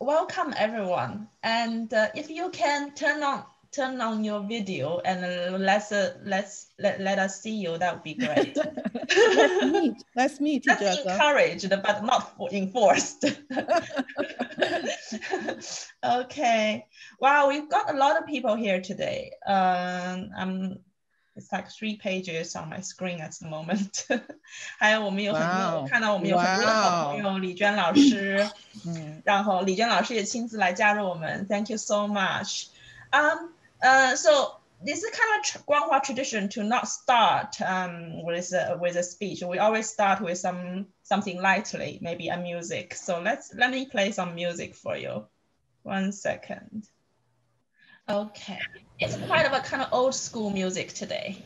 welcome everyone. And uh, if you can turn on turn on your video and let's uh, let's let, let us see you, that would be great. let's meet. Let's meet. That's encouraged, but not enforced. okay. Wow, we've got a lot of people here today. Um, I'm it's like three pages on my screen at the moment。还有我们有很多，我看到我们有很多的好朋友李娟老师，嗯，然后李娟老师也亲自来加入我们。Thank you so much. Um, uh, so this is kind of Guanghwa tradition to not start um, with a, with a speech. We always start with some something lightly, maybe a music. So let's let me play some music for you. One second. Okay, it's quite of a kind of old school music today.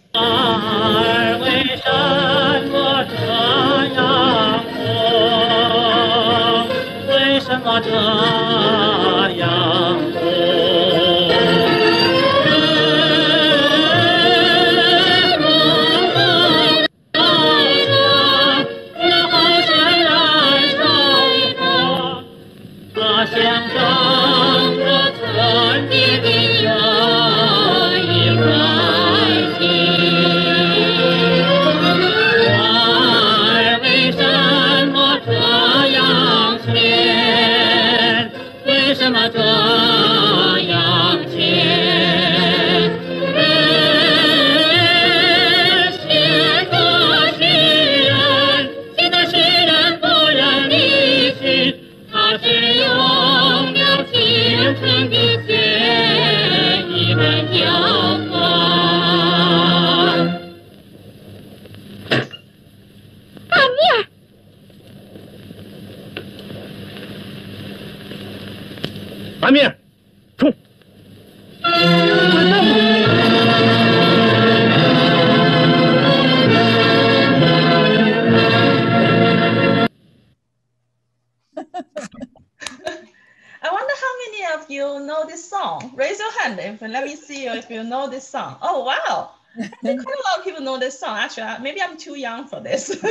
Maybe I'm too young for this.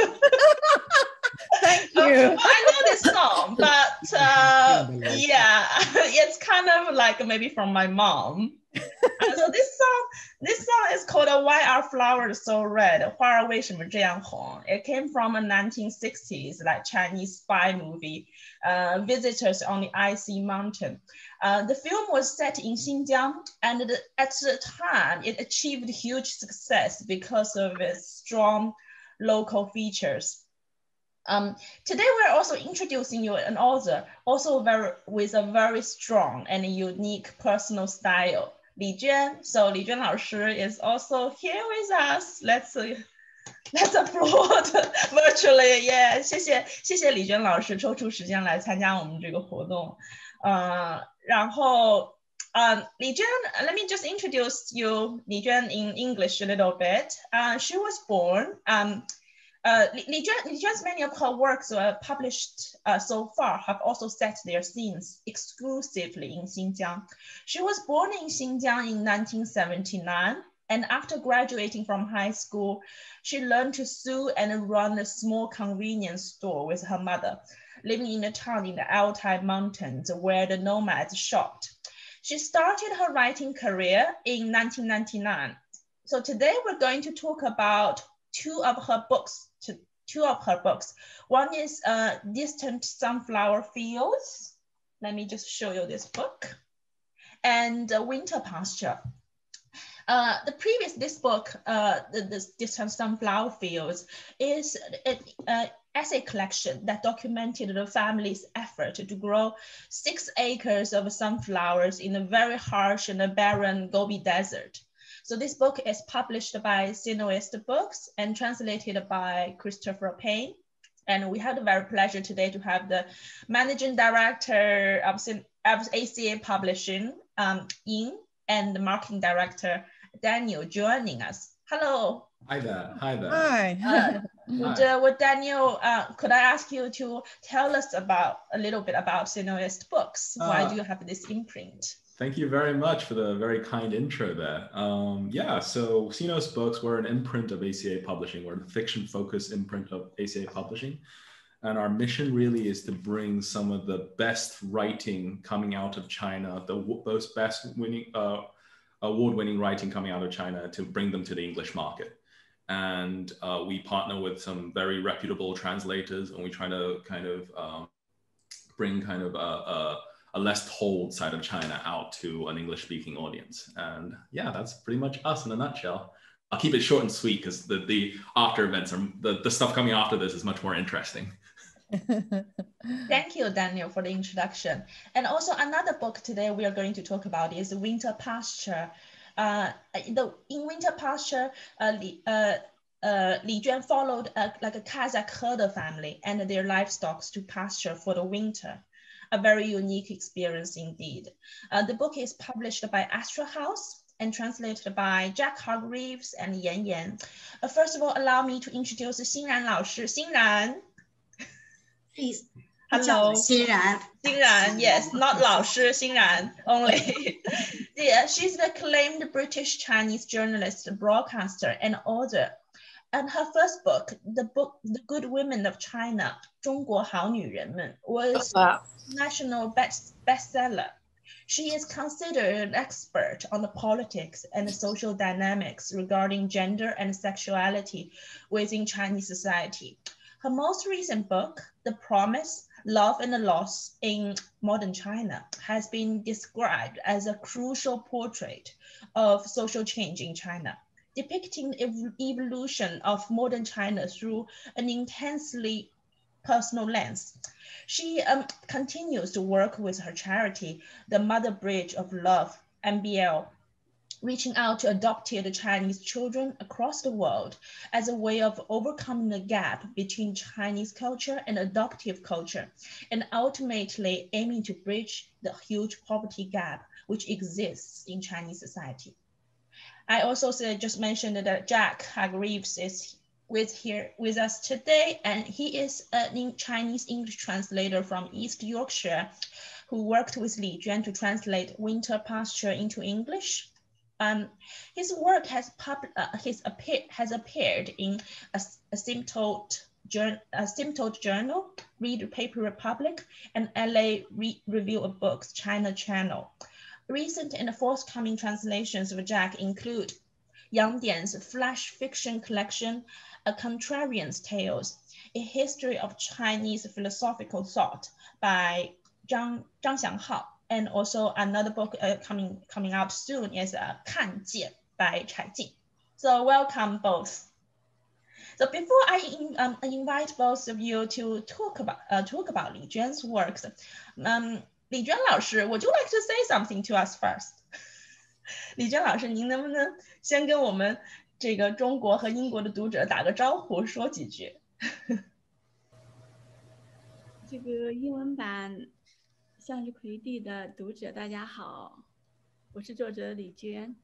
Thank you. I know this song, but uh, yeah, it's kind of like maybe from my mom. so this song, this song is called "Why Are Flowers So Red?" It came from a 1960s like Chinese spy movie, uh, Visitors on the Icy Mountain. Uh, the film was set in Xinjiang, and at the time, it achieved huge success because of its strong local features. Um, today, we're also introducing you an author, also very with a very strong and unique personal style, Li Juan. So Li Juan 老师 is also here with us. Let's let's applaud virtually. Yeah，谢谢谢谢李娟老师抽出时间来参加我们这个活动。uh, 然后 um, Li Juan, let me just introduce you, Li Juan, in English a little bit. Uh, she was born, um, uh, Li, Juan, Li Juan's many of her works uh, published uh, so far have also set their scenes exclusively in Xinjiang. She was born in Xinjiang in 1979, and after graduating from high school, she learned to sew and run a small convenience store with her mother living in a town in the Altai Mountains where the nomads shopped. She started her writing career in 1999. So today we're going to talk about two of her books, two of her books. One is uh, Distant Sunflower Fields. Let me just show you this book. And uh, Winter Pasture. Uh, the previous, this book, uh, the, the Distant Sunflower Fields, is an uh, essay collection that documented the family's effort to grow six acres of sunflowers in a very harsh and a barren Gobi Desert. So this book is published by Sinoist Books and translated by Christopher Payne. And we had a very pleasure today to have the managing director of, of ACA Publishing, um, Ying, and the marketing director, Daniel, joining us. Hello. Hi there. Hi there. Hi. Uh, would, uh, would Daniel, uh, could I ask you to tell us about a little bit about Sinoist Books? Why uh, do you have this imprint? Thank you very much for the very kind intro there. Um, yeah, so Sinoist Books, we're an imprint of ACA Publishing. We're a fiction-focused imprint of ACA Publishing. And our mission really is to bring some of the best writing coming out of China, the those best winning uh, award-winning writing coming out of China, to bring them to the English market. And uh, we partner with some very reputable translators, and we try to kind of um, bring kind of a, a, a less told side of China out to an English-speaking audience. And yeah, that's pretty much us in a nutshell. I'll keep it short and sweet because the, the after events are the, the stuff coming after this is much more interesting. Thank you, Daniel, for the introduction. And also another book today we are going to talk about is Winter Pasture. Uh, the, in Winter Pasture, uh, Li, uh, uh, Li Juan followed a, like a Kazakh herder family and their livestock to pasture for the winter. A very unique experience indeed. Uh, the book is published by Astra House and translated by Jack Hargreaves and Yan Yan. Uh, first of all, allow me to introduce Xinran 老师. Xinran Please. Hello. Xinran. Xinran, yes, not 老师, Xinran only. yeah, she's an acclaimed British Chinese journalist, broadcaster, and author. And her first book, the book The Good Women of China, 中国好女人们, was national best bestseller. She is considered an expert on the politics and the social dynamics regarding gender and sexuality within Chinese society. Her most recent book, The Promise, Love and the Loss in Modern China, has been described as a crucial portrait of social change in China, depicting the evolution of modern China through an intensely personal lens. She um, continues to work with her charity, the Mother Bridge of Love, MBL, reaching out to adopted Chinese children across the world as a way of overcoming the gap between Chinese culture and adoptive culture, and ultimately aiming to bridge the huge poverty gap which exists in Chinese society. I also just mentioned that Jack Hargreaves is with here with us today, and he is a Chinese English translator from East Yorkshire, who worked with Li Juan to translate Winter Pasture into English. Um, his work has pub- uh, his appear- has appeared in a, Asymptote, Asymptote Journal, Read Paper Republic, and LA Re- Review of Books China Channel. Recent and forthcoming translations of Jack include Yang Dian's flash fiction collection, A Contrarian's Tales, A History of Chinese Philosophical Thought by Zhang, Zhang Xianghao, and also another book uh, coming coming out soon is uh, 看见 by Chai Jing. So welcome both. So before I in, um, invite both of you to talk about uh, talk about Li Juan's works, um, Li Juan 老师, would you like to say something to us first? 李娟老师，您能不能先跟我们这个中国和英国的读者打个招呼，说几句？这个英文版 向日葵地的读者，大家好，我是作者李娟。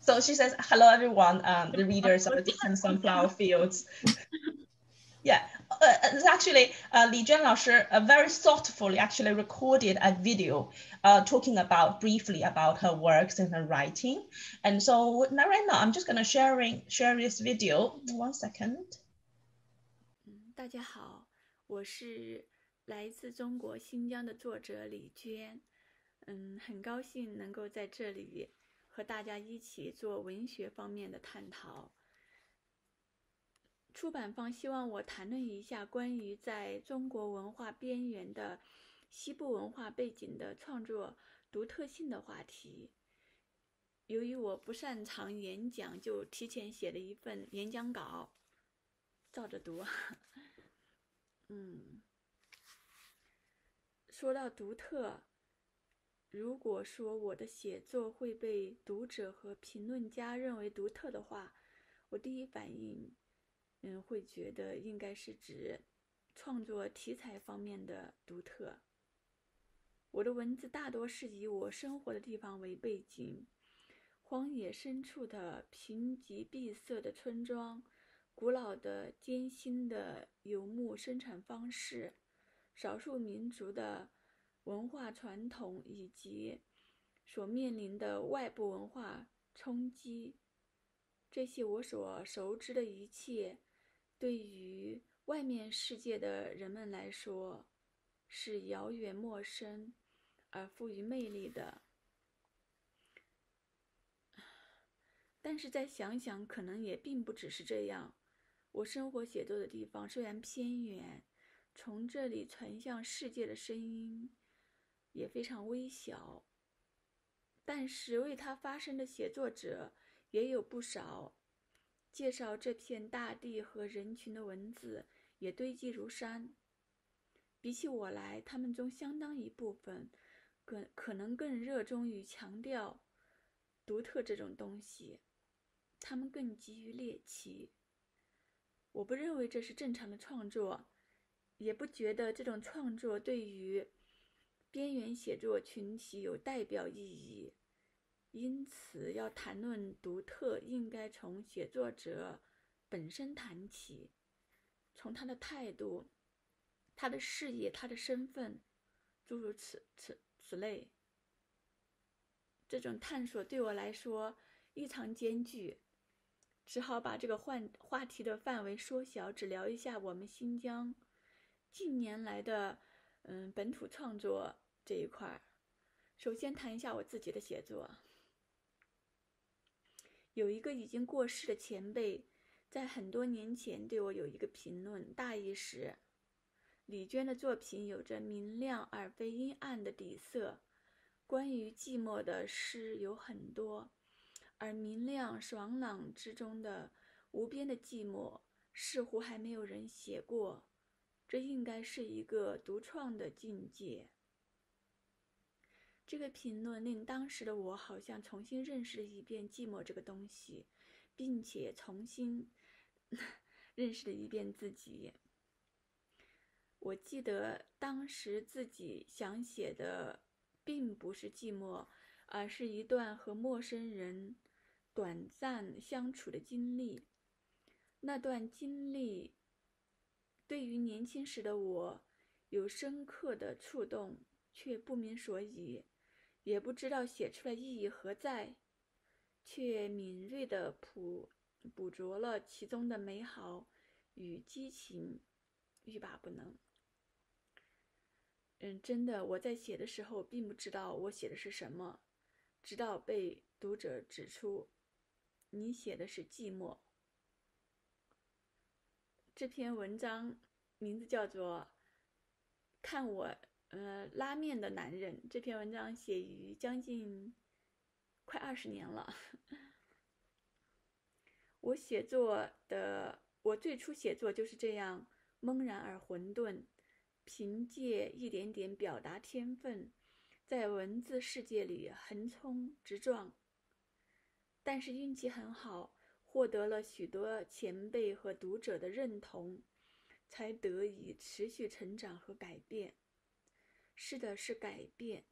So she says, "Hello, everyone. Um, the readers of the different sunflower fields." Yeah, uh, actually, uh, Li Juan Laoshi uh, very thoughtfully actually recorded a video uh, talking about briefly about her works and her writing. And so now, right now, I'm just gonna sharing share this video. One second. 大家好，我是 来自中国新疆的作者李娟。嗯，很高兴能够在这里和大家一起做文学方面的探讨。出版方希望我谈论一下关于在中国文化边缘的西部文化背景的创作独特性的话题。由于我不擅长演讲，就提前写了一份演讲稿，照着读。嗯，说到独特，如果说我的写作会被读者和评论家认为独特的话，我第一反应。嗯，会觉得应该是指创作题材方面的独特。我的文字大多是以我生活的地方为背景，荒野深处的贫瘠闭塞的村庄，古老的艰辛的游牧生产方式，少数民族的文化传统以及所面临的外部文化冲击，这些我所熟知的一切。对于外面世界的人们来说是遥远陌生而富于魅力的。但是再想想，可能也并不只是这样。我生活写作的地方虽然偏远，从这里传向世界的声音也非常微小，但是为它发声的写作者也有不少。介绍这片大地和人群的文字也堆积如山。比起我来，他们中相当一部分更可能更热衷于强调独特这种东西，他们更急于猎奇。我不认为这是正常的创作，也不觉得这种创作对于边缘写作群体有代表意义。因此，要谈论独特，应该从写作者本身谈起，从他的态度、他的事业、他的身份，诸如此此此类。这种探索对我来说异常艰巨，只好把这个话话题的范围缩小，只聊一下我们新疆近年来的嗯本土创作这一块儿。首先谈一下我自己的写作。有一个已经过世的前辈，在很多年前对我有一个评论，大意是：李娟的作品有着明亮而非阴暗的底色。关于寂寞的诗有很多，而明亮爽朗之中的无边的寂寞，似乎还没有人写过。这应该是一个独创的境界。这个评论令当时的我好像重新认识了一遍寂寞这个东西，并且重新 认识了一遍自己。我记得当时自己想写的并不是寂寞，而是一段和陌生人短暂相处的经历。那段经历对于年轻时的我有深刻的触动，却不明所以。也不知道写出来意义何在，却敏锐的捕捕捉了其中的美好与激情，欲罢不能。嗯，真的，我在写的时候并不知道我写的是什么，直到被读者指出，你写的是寂寞。这篇文章名字叫做《看我》。呃，拉面的男人这篇文章写于将近快二十年了。我写作的，我最初写作就是这样懵然而混沌，凭借一点点表达天分，在文字世界里横冲直撞。但是运气很好，获得了许多前辈和读者的认同，才得以持续成长和改变。是的，是改变。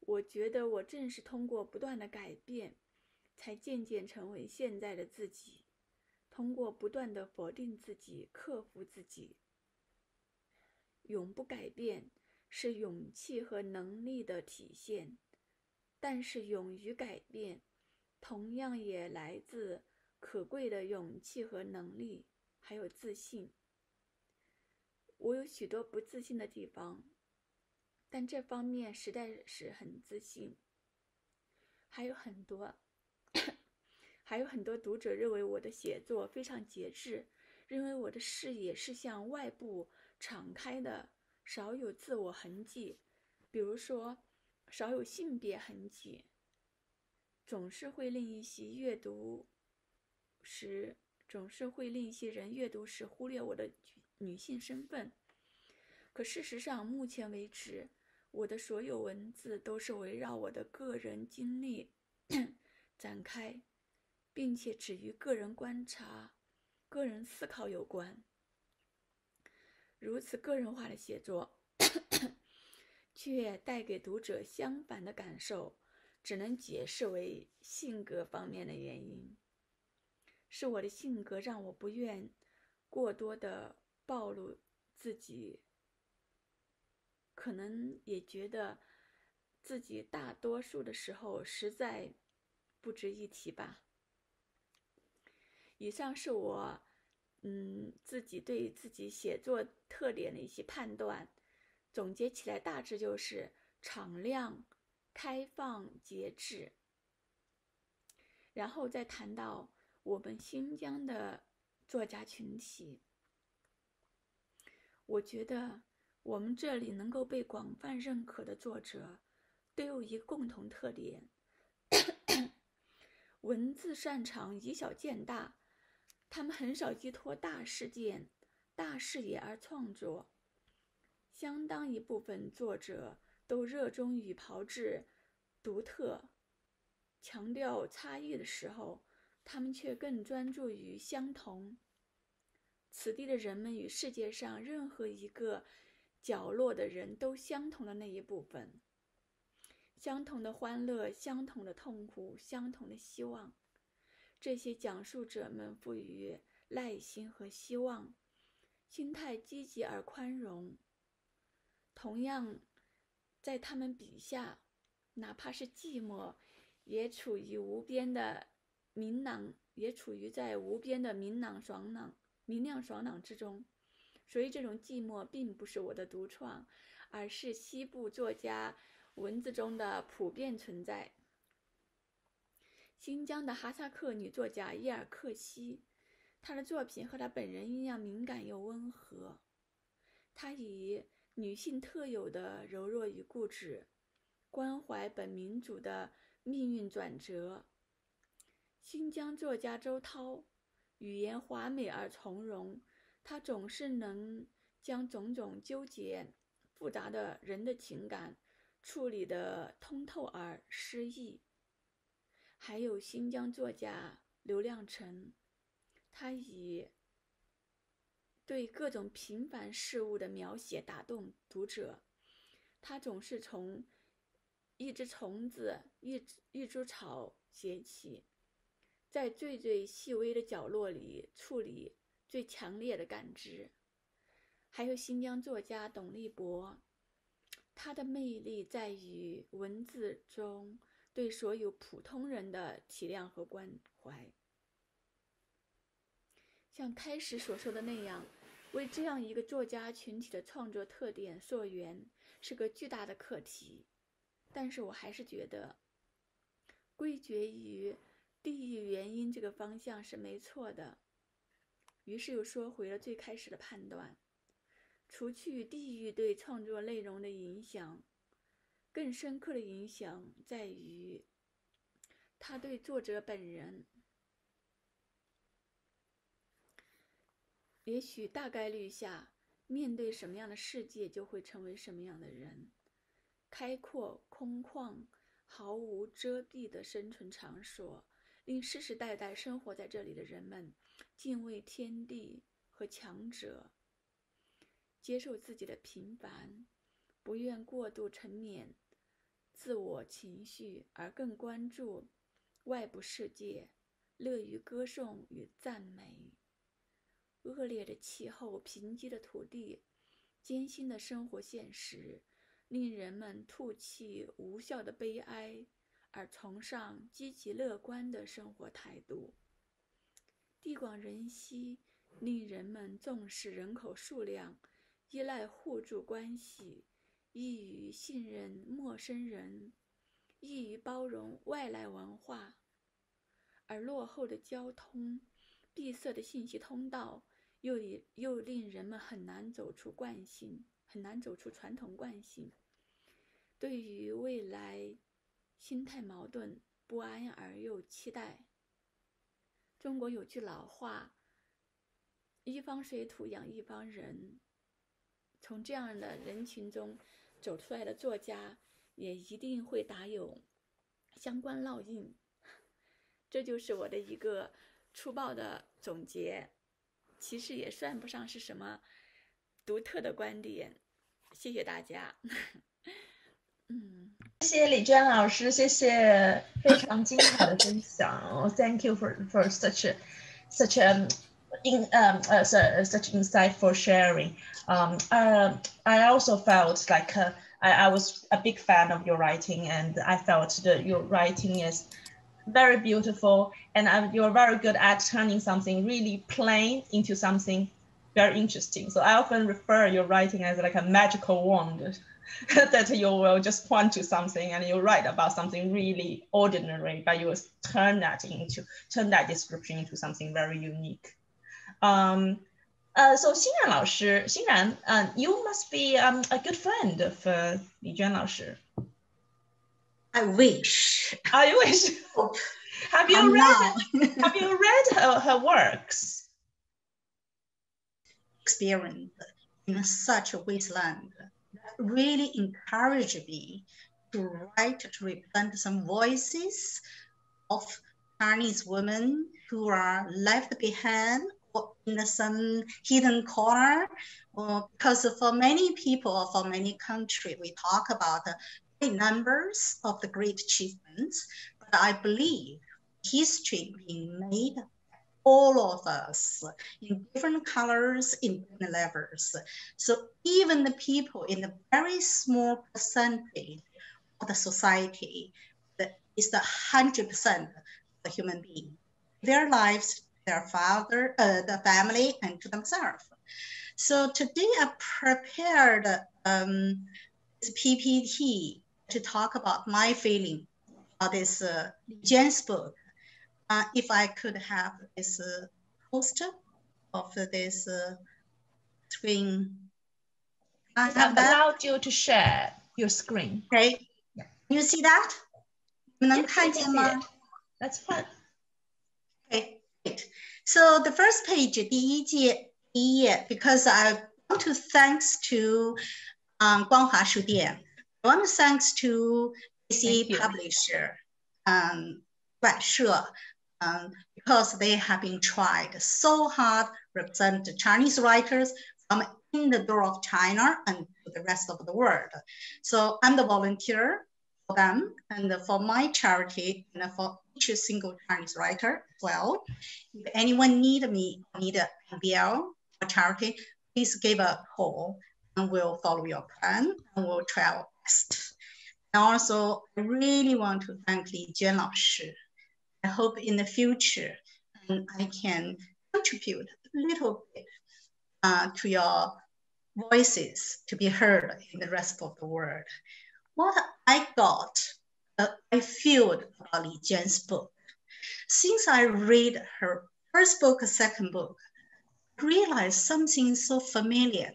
我觉得我正是通过不断的改变，才渐渐成为现在的自己。通过不断的否定自己、克服自己，永不改变是勇气和能力的体现。但是，勇于改变，同样也来自可贵的勇气和能力，还有自信。我有许多不自信的地方。但这方面实在是很自信。还有很多，还有很多读者认为我的写作非常节制，认为我的视野是向外部敞开的，少有自我痕迹，比如说少有性别痕迹，总是会令一些阅读时，总是会令一些人阅读时忽略我的女性身份。可事实上，目前为止。我的所有文字都是围绕我的个人经历 展开，并且只与个人观察、个人思考有关。如此个人化的写作，却带给读者相反的感受，只能解释为性格方面的原因。是我的性格让我不愿过多的暴露自己。可能也觉得自己大多数的时候实在不值一提吧。以上是我嗯自己对自己写作特点的一些判断，总结起来大致就是敞亮、开放、节制。然后再谈到我们新疆的作家群体，我觉得我们这里能够被广泛认可的作者，都有一个共同特点：文字擅长以小见大，他们很少依托大事件、大视野而创作。相当一部分作者都热衷于炮制独特。强调差异的时候，他们却更专注于相同。此地的人们与世界上任何一个角落的人都相同的那一部分，相同的欢乐，相同的痛苦，相同的希望。这些讲述者们赋予耐心和希望，心态积极而宽容。同样，在他们笔下，哪怕是寂寞。也处于无边的明朗，也处于在无边的明朗爽朗、明亮爽朗之中，所以这种寂寞并不是我的独创，而是西部作家文字中的普遍存在。新疆的哈萨克女作家伊尔克西，她的作品和她本人一样敏感又温和，她以女性特有的柔弱与固执，关怀本民族的。命运转折。新疆作家周涛，语言华美而从容，他总是能将种种纠结、复杂的人的情感处理得通透而诗意。还有新疆作家刘亮程，他以对各种平凡事物的描写打动读者，他总是从。一只虫子，一一株草写起，在最最细微的角落里处理最强烈的感知。还有新疆作家董立博，他的魅力在于文字中对所有普通人的体谅和关怀。像开始所说的那样，为这样一个作家群体的创作特点溯源，是个巨大的课题。但是我还是觉得，归结于地域原因这个方向是没错的。于是又说回了最开始的判断：除去地域对创作内容的影响，更深刻的影响在于他对作者本人。也许大概率下，面对什么样的世界，就会成为什么样的人。开阔、空旷、毫无遮蔽的生存场所，令世世代代生活在这里的人们敬畏天地和强者，接受自己的平凡，不愿过度沉湎自我情绪，而更关注外部世界，乐于歌颂与赞美。恶劣的气候、贫瘠的土地、艰辛的生活现实。令人们吐气无效的悲哀，而崇尚积极乐观的生活态度。地广人稀，令人们重视人口数量，依赖互助关系，易于信任陌生人，易于包容外来文化。而落后的交通、闭塞的信息通道，又以又令人们很难走出惯性。很难走出传统惯性，对于未来，心态矛盾、不安而又期待。中国有句老话：“一方水土养一方人。”从这样的人群中走出来的作家，也一定会打有相关烙印。这就是我的一个粗暴的总结，其实也算不上是什么独特的观点。谢谢大家。嗯，谢谢李娟老师，谢谢非常精彩的分享。Thank you for for such a such a in um uh, such insightful sharing. Um, uh, I also felt like uh, I, I was a big fan of your writing, and I felt that your writing is very beautiful, and uh, you're very good at turning something really plain into something very interesting. So I often refer your writing as like a magical wand that you will just point to something and you write about something really ordinary, but you will turn that into turn that description into something very unique. Um, uh, so 欣然老师，欣然，uh, you must be um, a good friend of uh, 李娟老师. I wish. I wish. have you I'm read? have you read her, her works? Experience in such a wasteland that really encouraged me to write to represent some voices of Chinese women who are left behind or in some hidden corner. Or because for many people, for many countries, we talk about numbers of the great achievements, but I believe history being made all of us in different colors, in different levels. So even the people in the very small percentage of the society that is the 100% of the human being, their lives, their father, uh, the family, and to themselves. So today I prepared um, this PPT to talk about my feeling of this uh, Jen's book uh, if I could have this uh, poster of this uh, screen. I I've have that. allowed you to share your screen. Okay. Yeah. You see that? 你们能 Yes, 看 I 见 see 吗 it. That's fine. Okay, great. So the first page, 第一页,第一页, because I want to thanks to um, 光华书店. Want to thanks to you. publisher, um, 万社, um, because they have been tried so hard represent the Chinese writers from in the door of China and to the rest of the world. So I'm the volunteer for them and for my charity and for each single Chinese writer as well. If anyone need me, need a MBL or charity, please give a call and we'll follow your plan and we'll try best. And also, I really want to thank Li Juan. I hope in the future um, I can contribute a little bit uh, to your voices to be heard in the rest of the world. What I got, uh, I feel about Li Juan's book. Since I read her first book, second book, I realized something so familiar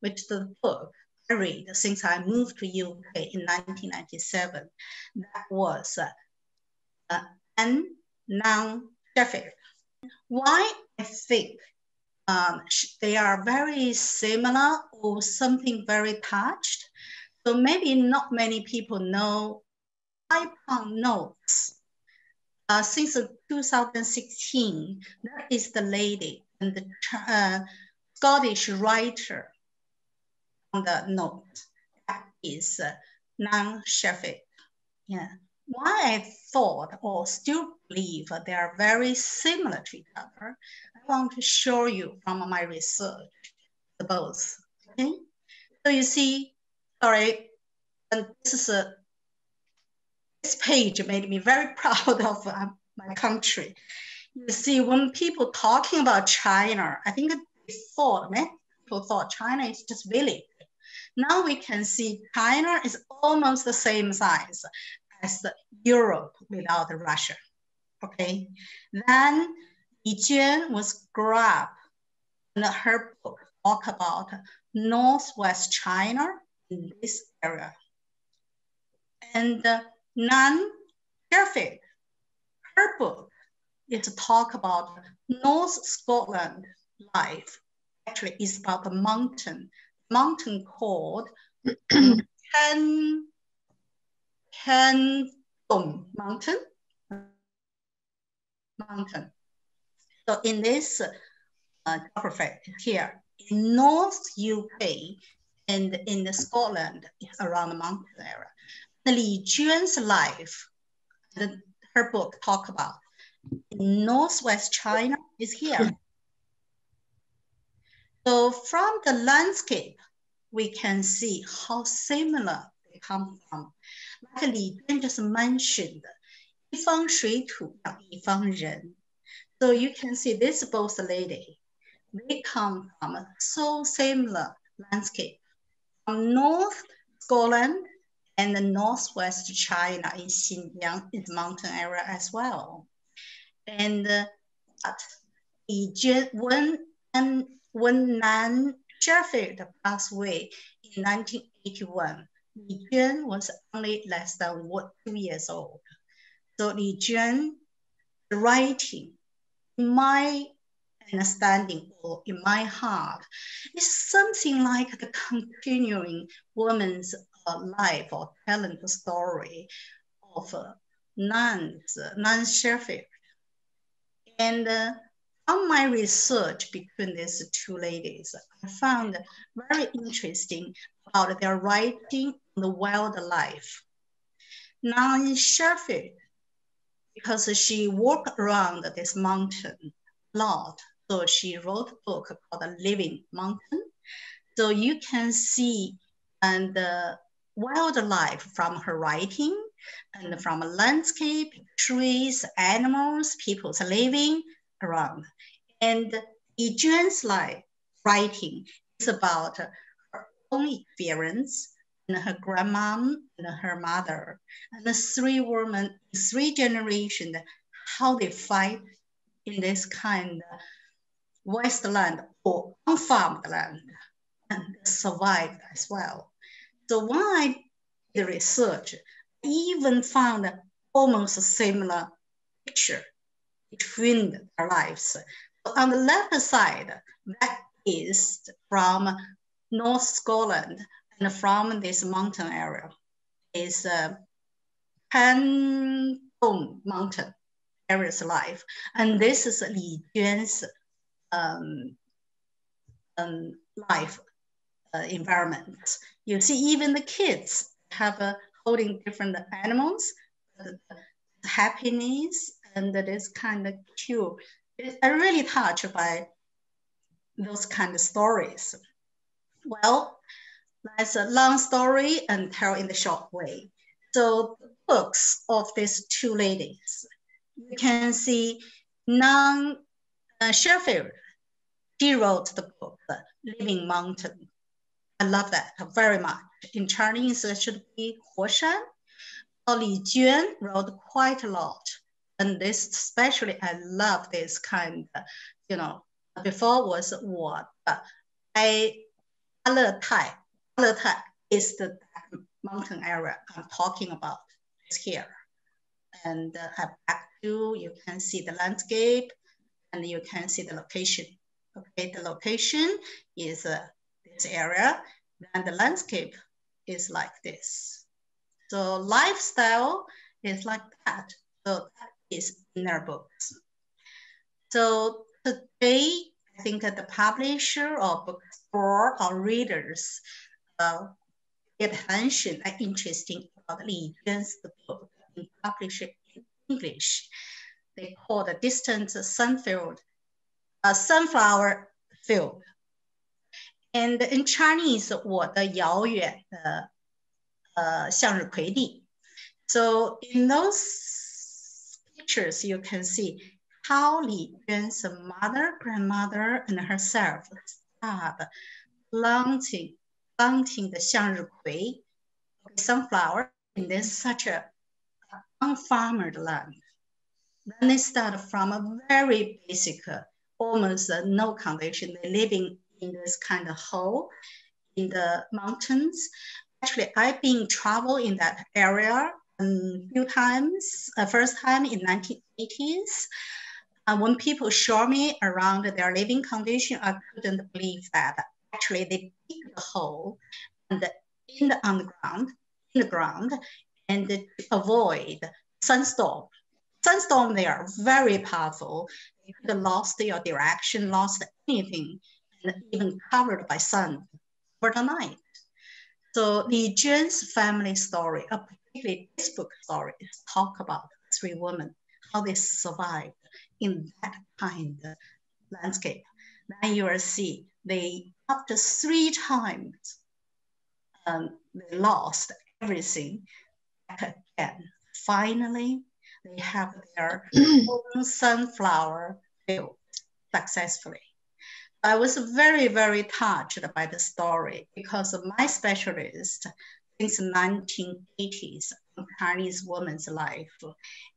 with the book I since I moved to UK in 1997. That was uh, uh, Anne Nan Shepherd. Why I think um, they are very similar or something very touched. So maybe not many people know five pound notes. Uh, since 2016, that is the lady and the uh, Scottish writer the note. That is uh, Nan Shepherd. Yeah. Why I thought or still believe they are very similar to each other, I want to show you from my research, the both. Okay. So you see, sorry, and this is a this page made me very proud of uh, my country. You see, when people talking about China, I think before many people thought China is just village. Now we can see China is almost the same size as Europe without Russia. Okay, then Li Juan was grabbed and her book talk about Northwest China in this area. And uh, Nan Shepherd, her book is talk about North Scotland life. Actually, it's about the mountain, mountain called Ken Kendom Mountain. Mountain. So in this uh, geography here, in North UK and in the Scotland around the mountain area, the Li Juan's life, the, her book talk about in Northwest China is here. So from the landscape, we can see how similar they come from. Like Li Juan just mentioned, 一方水土养一方人. So you can see this both lady, they come from so similar landscape from North Scotland and the Northwest China in Xinjiang in the mountain area as well. And uh, but when, and when Nan Shepherd passed away in 1981, Li Juan was only less than what, two years old. So Li Juan writing, in my understanding or in my heart, is something like the continuing woman's uh, life or talent story of uh, nuns, Nan Sheffield. And uh, on my research between these two ladies, I found very interesting about their writing on the wildlife. Now in Shepherd, because she walked around this mountain a lot, so she wrote a book called The Living Mountain. So you can see and the wildlife from her writing and from a landscape, trees, animals, people's living around. And Li Juan's life writing is about her own experience and her grandmom and her mother and the three women, three generations, how they fight in this kind of wasteland or unfarmed land and survived as well. So when I did the research, I even found almost a similar picture between their lives. On the left side, that is from North Scotland and from this mountain area is uh, Pangbourne Mountain area's life. And this is Li Juan's um, um, life uh, environment. You see, even the kids have uh, holding different animals, happiness, and this kind of cute. I'm really touched by those kind of stories. Well, that's a long story and tell in the short way. So the books of these two ladies, you can see Nan uh, Shepherd, she wrote the book, Living Mountain. I love that very much. In Chinese, it should be Huoshan. Li Juan wrote quite a lot and this especially I love this kind you know, before was what I other type, other type is the mountain area I'm talking about is here. And uh, back to, you can see the landscape and you can see the location. Okay, the location is uh, this area and the landscape is like this. So lifestyle is like that. So that is in their books. So today, I think that the publisher or bookstore or readers uh, get attention and interesting about Li Juan's book and publish it in English. They call the distant sunfield, uh, sunflower field. And in Chinese, 我的遥远的呃向日葵地. So in those pictures, you can see how Li Juan's mother, grandmother, and herself started planting, planting the Xiangri sunflower in this such a unfarmed land. Then they start from a very basic, almost no condition. They're living in this kind of hole in the mountains. Actually, I've been travel in that area a few times. Uh, first time in 1980s. Uh, when people show me around their living condition, I couldn't believe that actually they dig the hole and in the underground, in the ground, and to avoid sunstorm. Sunstorm, they are very powerful. You could have lost your direction, lost anything, and even covered by sun for the night. So Li Juan's family story, a particularly this book stories talk about three women, how they survived in that kind of landscape. Then you will see they, after three times, um, they lost everything again. Finally, they have their own sunflower field successfully. I was very, very touched by the story because my specialist since 1980s on Chinese women's life.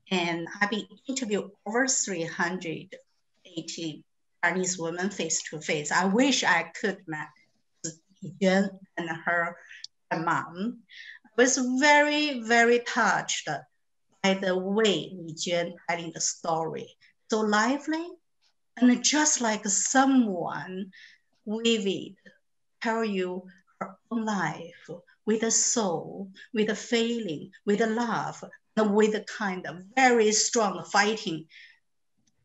And I've been interviewed over 380 Chinese women face to face. I wish I could meet Yuan and her mom. I was very, very touched by the way Li Juan telling the story. So lively and just like someone vivid tell you her own life with a soul, with a feeling, with a love, and with a kind of very strong fighting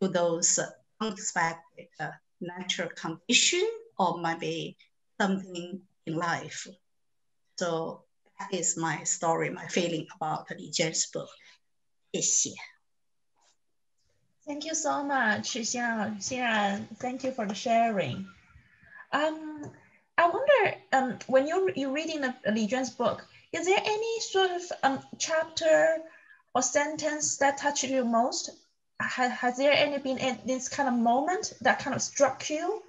to those unexpected uh, natural condition or maybe something in life. So that is my story, my feeling about Li Juan's book. Thank you so much, Xinran. Xinran, thank you for the sharing. Um, I wonder, um, when you're, you're reading the, Li Juan's book, is there any sort of um, chapter or sentence that touched you most? Has, has there any been this kind of moment that kind of struck you?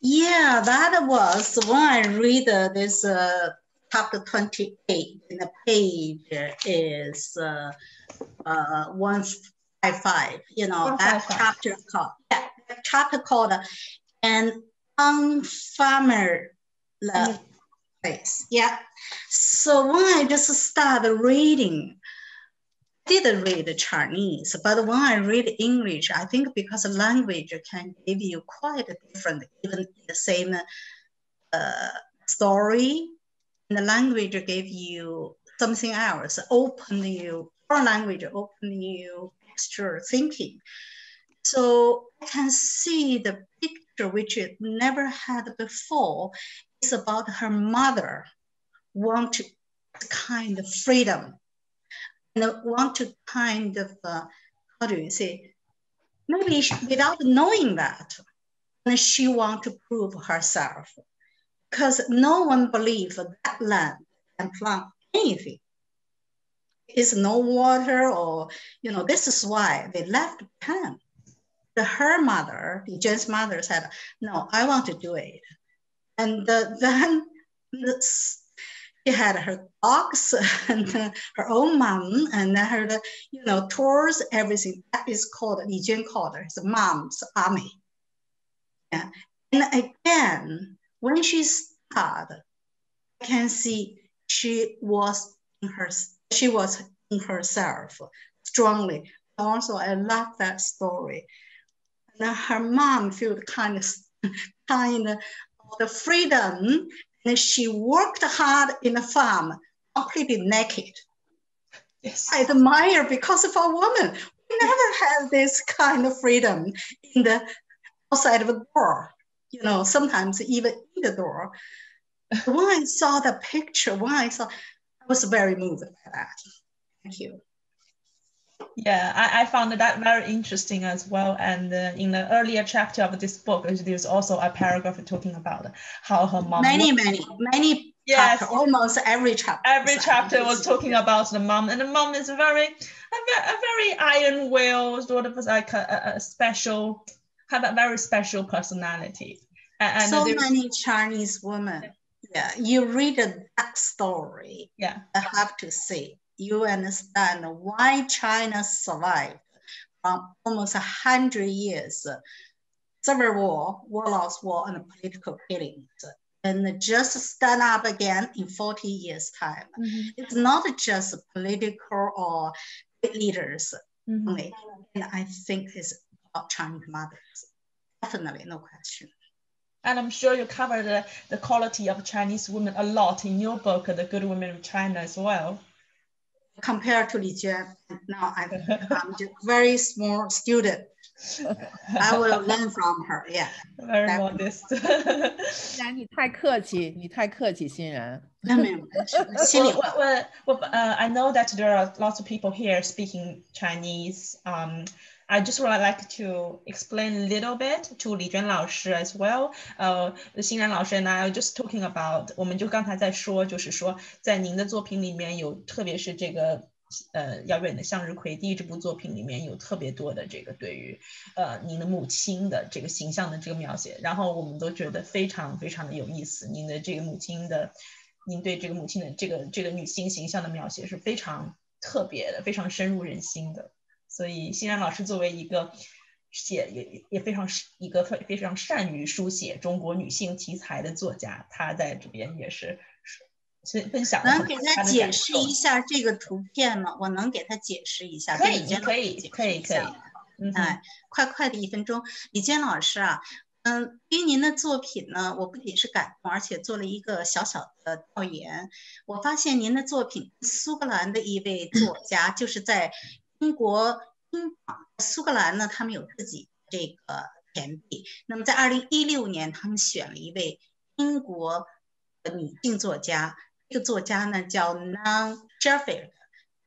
Yeah, that was when I read uh, this uh, chapter 28 in the page is uh, uh, 155, you know, 155. that chapter called, yeah, chapter called, and on farmer place. Yeah. So when I just started reading, I didn't read Chinese, but when I read English, I think because language can give you quite a different, even the same uh, story, and the language give you something else, open you, or language open you extra thinking. So I can see the which it never had before, is about her mother want to kind of freedom. And want to kind of, uh, how do you say, maybe without knowing that, and she want to prove herself. Because no one believes that land can plant anything. Is no water or, you know, this is why they left Japan the, her mother, Jen's mother said, no, I want to do it. And the, then she had her dogs and her own mom and her, you know, tours, everything. That is called, Li Juan called her, his mom's army. Yeah. And again, when she started, I can see she was in her, she was in herself strongly. Also, I love that story and her mom felt kind of kind of the freedom. And she worked hard in the farm completely naked. Yes. i admire because of a woman. We never had this kind of freedom in the outside of a door. You know sometimes even in the door. When i saw the picture when i saw i was very moved by that. Thank you yeah, I, I found that very interesting as well. And uh, in the earlier chapter of this book, there's also a paragraph talking about how her mom. Many, many, many. Yes, chapter, almost every chapter. Every chapter was talking about the mom, and the mom is a very, a, a very iron will, sort of like a, a special, have a very special personality. And so many Chinese women. Yeah, you read that story. Yeah, I have to say you understand why China survived from almost a hundred years, civil war, warlords war, and political killings, and just stand up again in 40 years time. Mm-hmm. It's not just political or leaders mm-hmm. only. And I think it's about Chinese mothers. Definitely, no question. And I'm sure you cover the, the quality of Chinese women a lot in your book, The Good Women of China, as well compared to Li Juan, Now I'm, I'm just very small student. I will learn from her. Yeah. Very modest. 欣然，你太客气，你太客气，欣然。那没有，心里话。我我我呃，I uh, know that there are lots of people here speaking Chinese. Um. I just would like to explain a little bit to Li Juan 老师 as well. 呃，欣然老师 and I just talking about，我们就刚才在说，就是说在您的作品里面有，特别是这个呃，遥远的向日葵第一这部作品里面有特别多的这个对于呃您的母亲的这个形象的这个描写，然后我们都觉得非常非常的有意思。您的这个母亲的，您对这个母亲的这个这个女性形象的描写是非常特别的，非常深入人心的。所以欣然老师作为一个写也也非常一个非非常善于书写中国女性题材的作家，他在这边也是。分享能给他解释一下这个图片吗？我能给他解释一下。可以，可以，可以，可以。哎，快快的一分钟，李坚老师啊，嗯，对于您的作品呢，我不仅是感动，而且做了一个小小的调研。我发现您的作品，苏格兰的一位作家，就是在英国英苏格兰呢，他们有自己这个田地。那么在二零一六年，他们选了一位英国的女性作家。这个作家呢叫 Nan Sheffield，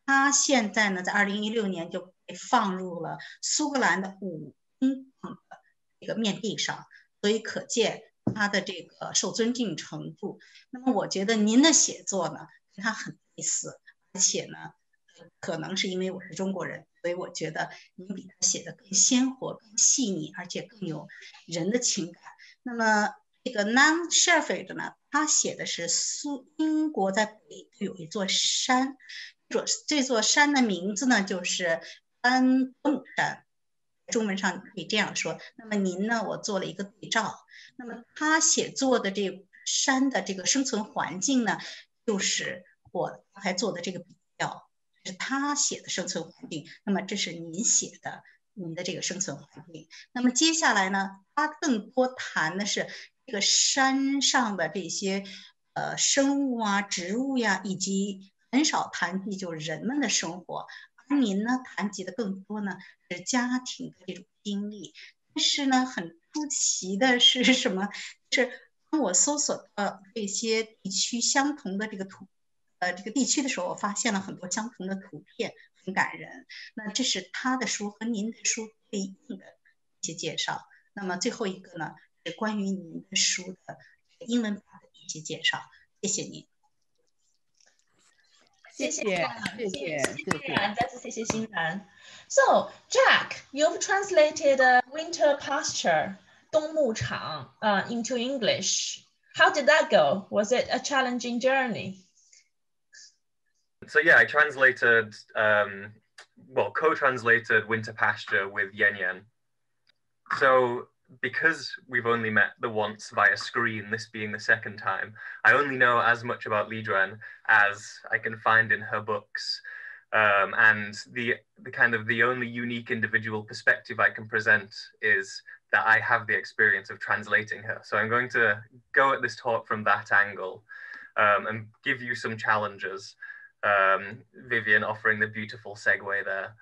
她现在呢在二零一六年就被放入了苏格兰的五英镑的这个面地上，所以可见他的这个受尊敬程度。那么我觉得您的写作呢跟他很类似，而且呢可能是因为我是中国人，所以我觉得您比他写的更鲜活、更细腻，而且更有人的情感。那么这个 Nan Sheffield 呢？他写的是苏英国在北部有一座山，这这座山的名字呢就是安德姆山，中文上可以这样说。那么您呢，我做了一个对照。那么他写作的这山的这个生存环境呢，就是我刚才做的这个比较，是他写的生存环境。那么这是您写的您的这个生存环境。那么接下来呢，他更多谈的是。这个山上的这些呃生物啊、植物呀，以及很少谈及就人们的生活，而您呢谈及的更多呢是家庭的这种经历。但是呢，很出奇的是什么？是当我搜索到这些地区相同的这个图，呃，这个地区的时候，我发现了很多相同的图片，很感人。那这是他的书和您的书对应的一些介绍。那么最后一个呢？是关于您的书的英文版的一些介绍，谢谢您。谢谢，谢谢，谢谢，再次谢谢欣然。So, Jack, you've translated Winter Pasture 冬牧场 uh, into English. How did that go? Was it a challenging journey? So yeah, I translated, um, well, co-translated Winter Pasture with Yan Yan. So because we've only met the once via screen, this being the second time, I only know as much about Li Juan as I can find in her books. Um, and the, the kind of the only unique individual perspective I can present is that I have the experience of translating her. So I'm going to go at this talk from that angle um, and give you some challenges. Um, Vivian offering the beautiful segue there.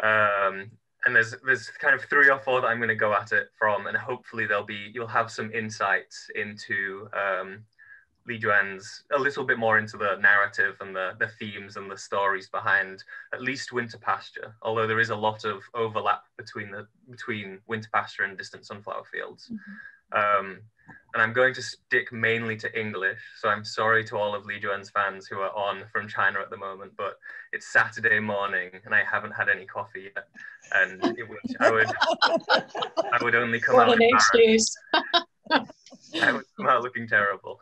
Um, and there's there's kind of three or four that I'm going to go at it from, and hopefully there'll be you'll have some insights into um, Li Juan's a little bit more into the narrative and the the themes and the stories behind at least Winter Pasture. Although there is a lot of overlap between the between Winter Pasture and Distant Sunflower Fields. Mm-hmm. Um, and I'm going to stick mainly to English. So I'm sorry to all of Li Juan's fans who are on from China at the moment, but it's Saturday morning and I haven't had any coffee yet. And it would, I would, I would only come what out. An excuse. I would come out looking terrible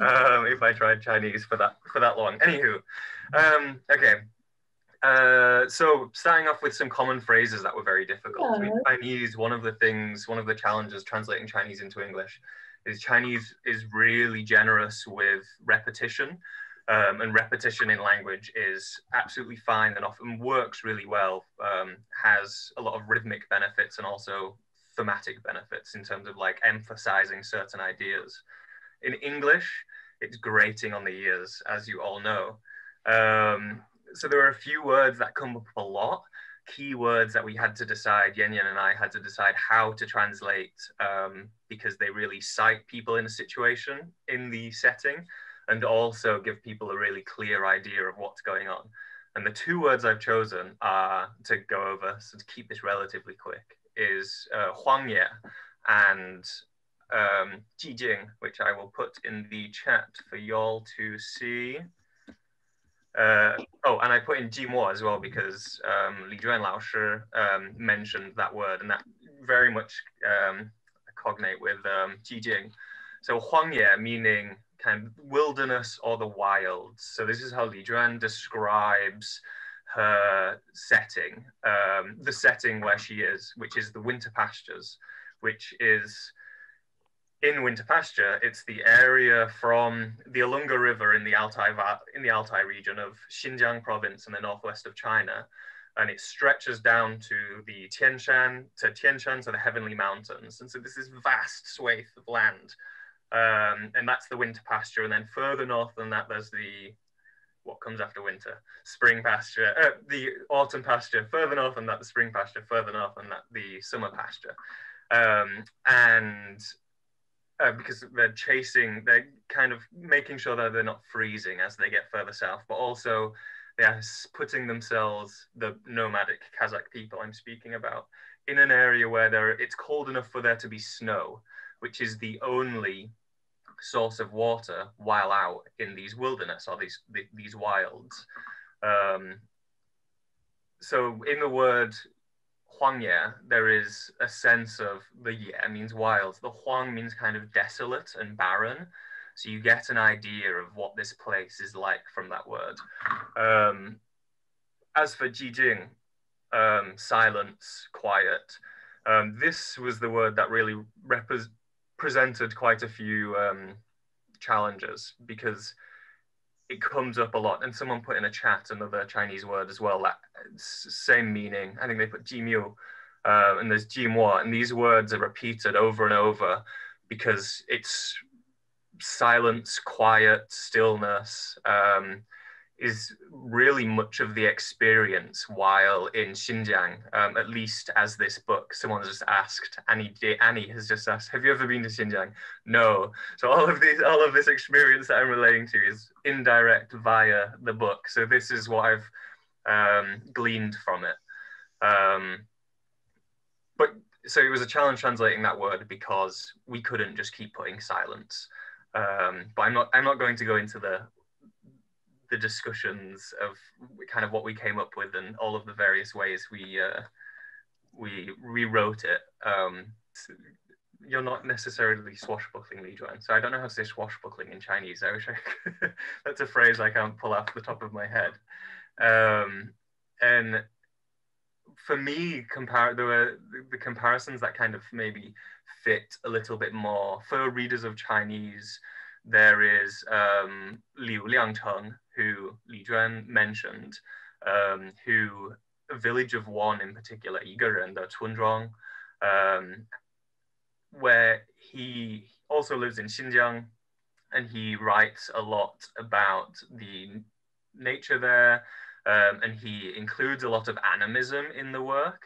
um, if I tried Chinese for that for that long. Anywho, um, okay. Uh, so starting off with some common phrases that were very difficult. Yeah. Chinese, one of the things, one of the challenges translating Chinese into English is Chinese is really generous with repetition. Um, and repetition in language is absolutely fine and often works really well, um, has a lot of rhythmic benefits and also thematic benefits in terms of like emphasizing certain ideas. In English, it's grating on the ears, as you all know. Um, so there are a few words that come up a lot key words that we had to decide, Yan Yan and I had to decide how to translate um, because they really cite people in a situation in the setting and also give people a really clear idea of what's going on. And the two words I've chosen are to go over, so to keep this relatively quick, is uh, Huangye and um, Jijing, which I will put in the chat for y'all to see. Uh, oh, and I put in Jimo as well because um, Li Juan Lao Shi um, mentioned that word, and that very much um, cognate with um, Jijing. So Huangye meaning kind of wilderness or the wilds. So this is how Li Juan describes her setting, um, the setting where she is, which is the winter pastures, which is in winter pasture. It's the area from the Ulungur River in the Altai in the Altai region of Xinjiang province in the northwest of China, and it stretches down to the Tian Shan to Tian Shan to the Heavenly Mountains, and so this is vast swathe of land. Um, and that's the winter pasture. And then further north than that, there's the what comes after winter, spring pasture, uh, the autumn pasture. Further north than that, the spring pasture. Further north than that, the summer pasture. Um, and uh, because they're chasing, they're kind of making sure that they're not freezing as they get further south, but also they are putting themselves, the nomadic Kazakh people I'm speaking about, in an area where there it's cold enough for there to be snow, which is the only source of water while out in these wilderness or these these wilds. Um, so in the word Huangye, there is a sense of the Ye means wild. The Huang means kind of desolate and barren. So you get an idea of what this place is like from that word. Um, as for Jijing, um, silence, quiet, um, this was the word that really represented quite a few um, challenges because it comes up a lot. And someone put in a chat another Chinese word as well, that same meaning. I think they put Jimiu uh, and there's Jimua, and these words are repeated over and over because it's silence, quiet, stillness. Um, is really much of the experience while in Xinjiang, um, at least as this book. Someone just asked, Annie, Annie has just asked, have you ever been to Xinjiang? No. So all of these, all of this experience that I'm relating to is indirect via the book. So this is what I've um, gleaned from it. Um, but so it was a challenge translating that word because we couldn't just keep putting silence. Um, but I'm not, I'm not going to go into the the discussions of kind of what we came up with and all of the various ways we uh, we rewrote it. Um, you're not necessarily swashbuckling Li Juan. So I don't know how to say swashbuckling in Chinese. I wish I could. That's a phrase I can't pull off the top of my head. Um, and for me, compare there were the comparisons that kind of maybe fit a little bit more for readers of Chinese. There is um, Liu Liangcheng, who Li Juan mentioned, um, who a village of one in particular, 一个人的村庄, um, where he also lives in Xinjiang and he writes a lot about the nature there um, and he includes a lot of animism in the work.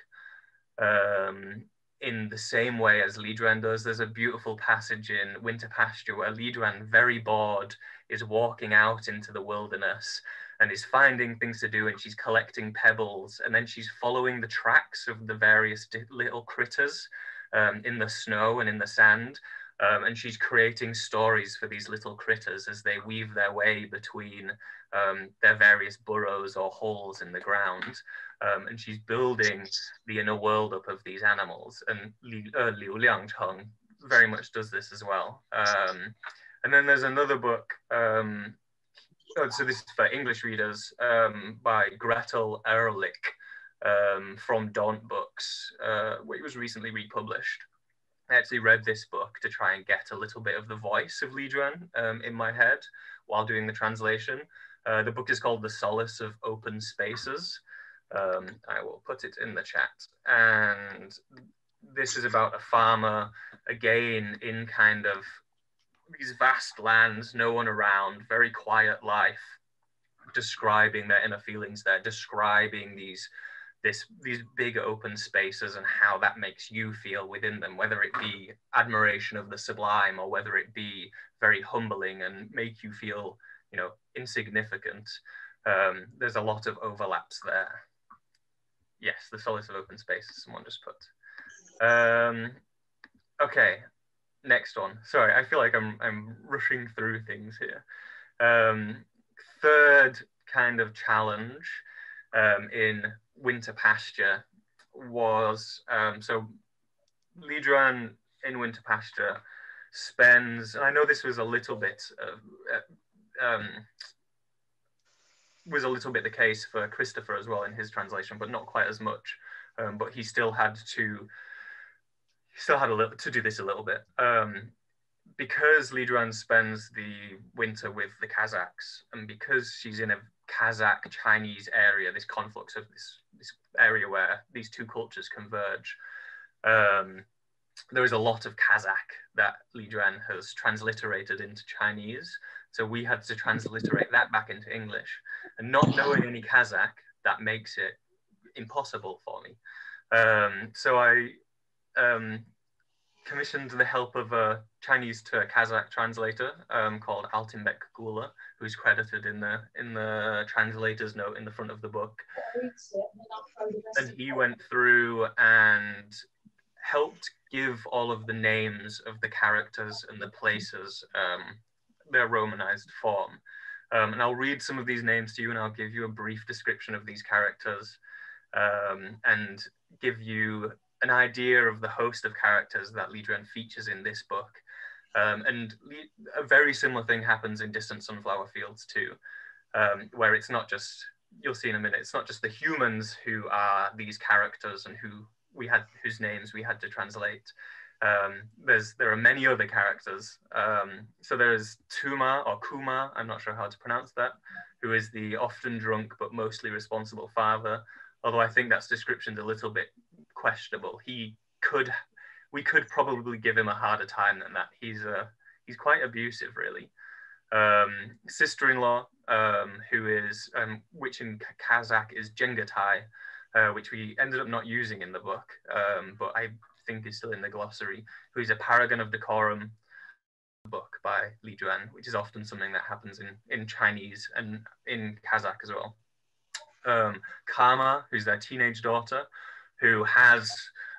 Um, in the same way as Li Juan does, there's a beautiful passage in Winter Pasture where Li Juan, very bored, is walking out into the wilderness and is finding things to do and she's collecting pebbles and then she's following the tracks of the various little critters um, in the snow and in the sand um, and she's creating stories for these little critters as they weave their way between um, their various burrows or holes in the ground. Um, and she's building the inner world up of these animals. And Li, uh, Liu Liangcheng very much does this as well. And then there's another book. Um, oh, so this is for English readers um, by Gretel Ehrlich um, from Daunt Books, uh, which was recently republished. I actually read this book to try and get a little bit of the voice of Li Juan um, in my head while doing the translation. Uh, the book is called The Solace of Open Spaces. Um, I will put it in the chat. And this is about a farmer, again, in kind of these vast lands, no one around, very quiet life, describing their inner feelings there, describing these this these big open spaces and how that makes you feel within them, whether it be admiration of the sublime or whether it be very humbling and make you feel, you know, insignificant. Um, there's a lot of overlaps there. Yes, the solace of open spaces, someone just put. Um, okay, next one. Sorry, I feel like I'm I'm rushing through things here. Um, third kind of challenge um, in winter pasture was um, so Li Juan in winter pasture spends, I know this was a little bit uh, um, was a little bit the case for Christopher as well in his translation, but not quite as much. Um, but he still had to still had a little to do this a little bit um, because Li Juan spends the winter with the Kazakhs, and because she's in a Kazakh Chinese area, this conflux of this this area where these two cultures converge. Um, there is a lot of Kazakh that Li Juan has transliterated into Chinese. So we had to transliterate that back into English. And not knowing any Kazakh, that makes it impossible for me. Um, so I um, commissioned the help of a Chinese to Kazakh translator um, called Altinbek Gula, who's credited in the in the translator's note in the front of the book. And he went through and helped give all of the names of the characters and the places um, their romanized form. Um, and I'll read some of these names to you and I'll give you a brief description of these characters um, and give you an idea of the host of characters that Li Juan features in this book. Um, and a very similar thing happens in Distant Sunflower Fields too, um, where it's not just, you'll see in a minute, it's not just the humans who are these characters and who we had whose names we had to translate. Um, there's there are many other characters. Um, so there's Tuma or Kuma, I'm not sure how to pronounce that, who is the often drunk but mostly responsible father. Although I think that description's a little bit questionable. He could, we could probably give him a harder time than that. He's a, uh, he's quite abusive, really. Um, sister-in-law, um, who is, um, which in Kazakh is Jengatai, uh, which we ended up not using in the book, um, but I think is still in the glossary, who is a paragon of decorum book by Li Juan, which is often something that happens in, in Chinese and in Kazakh as well. Um, Kama, who's their teenage daughter, who has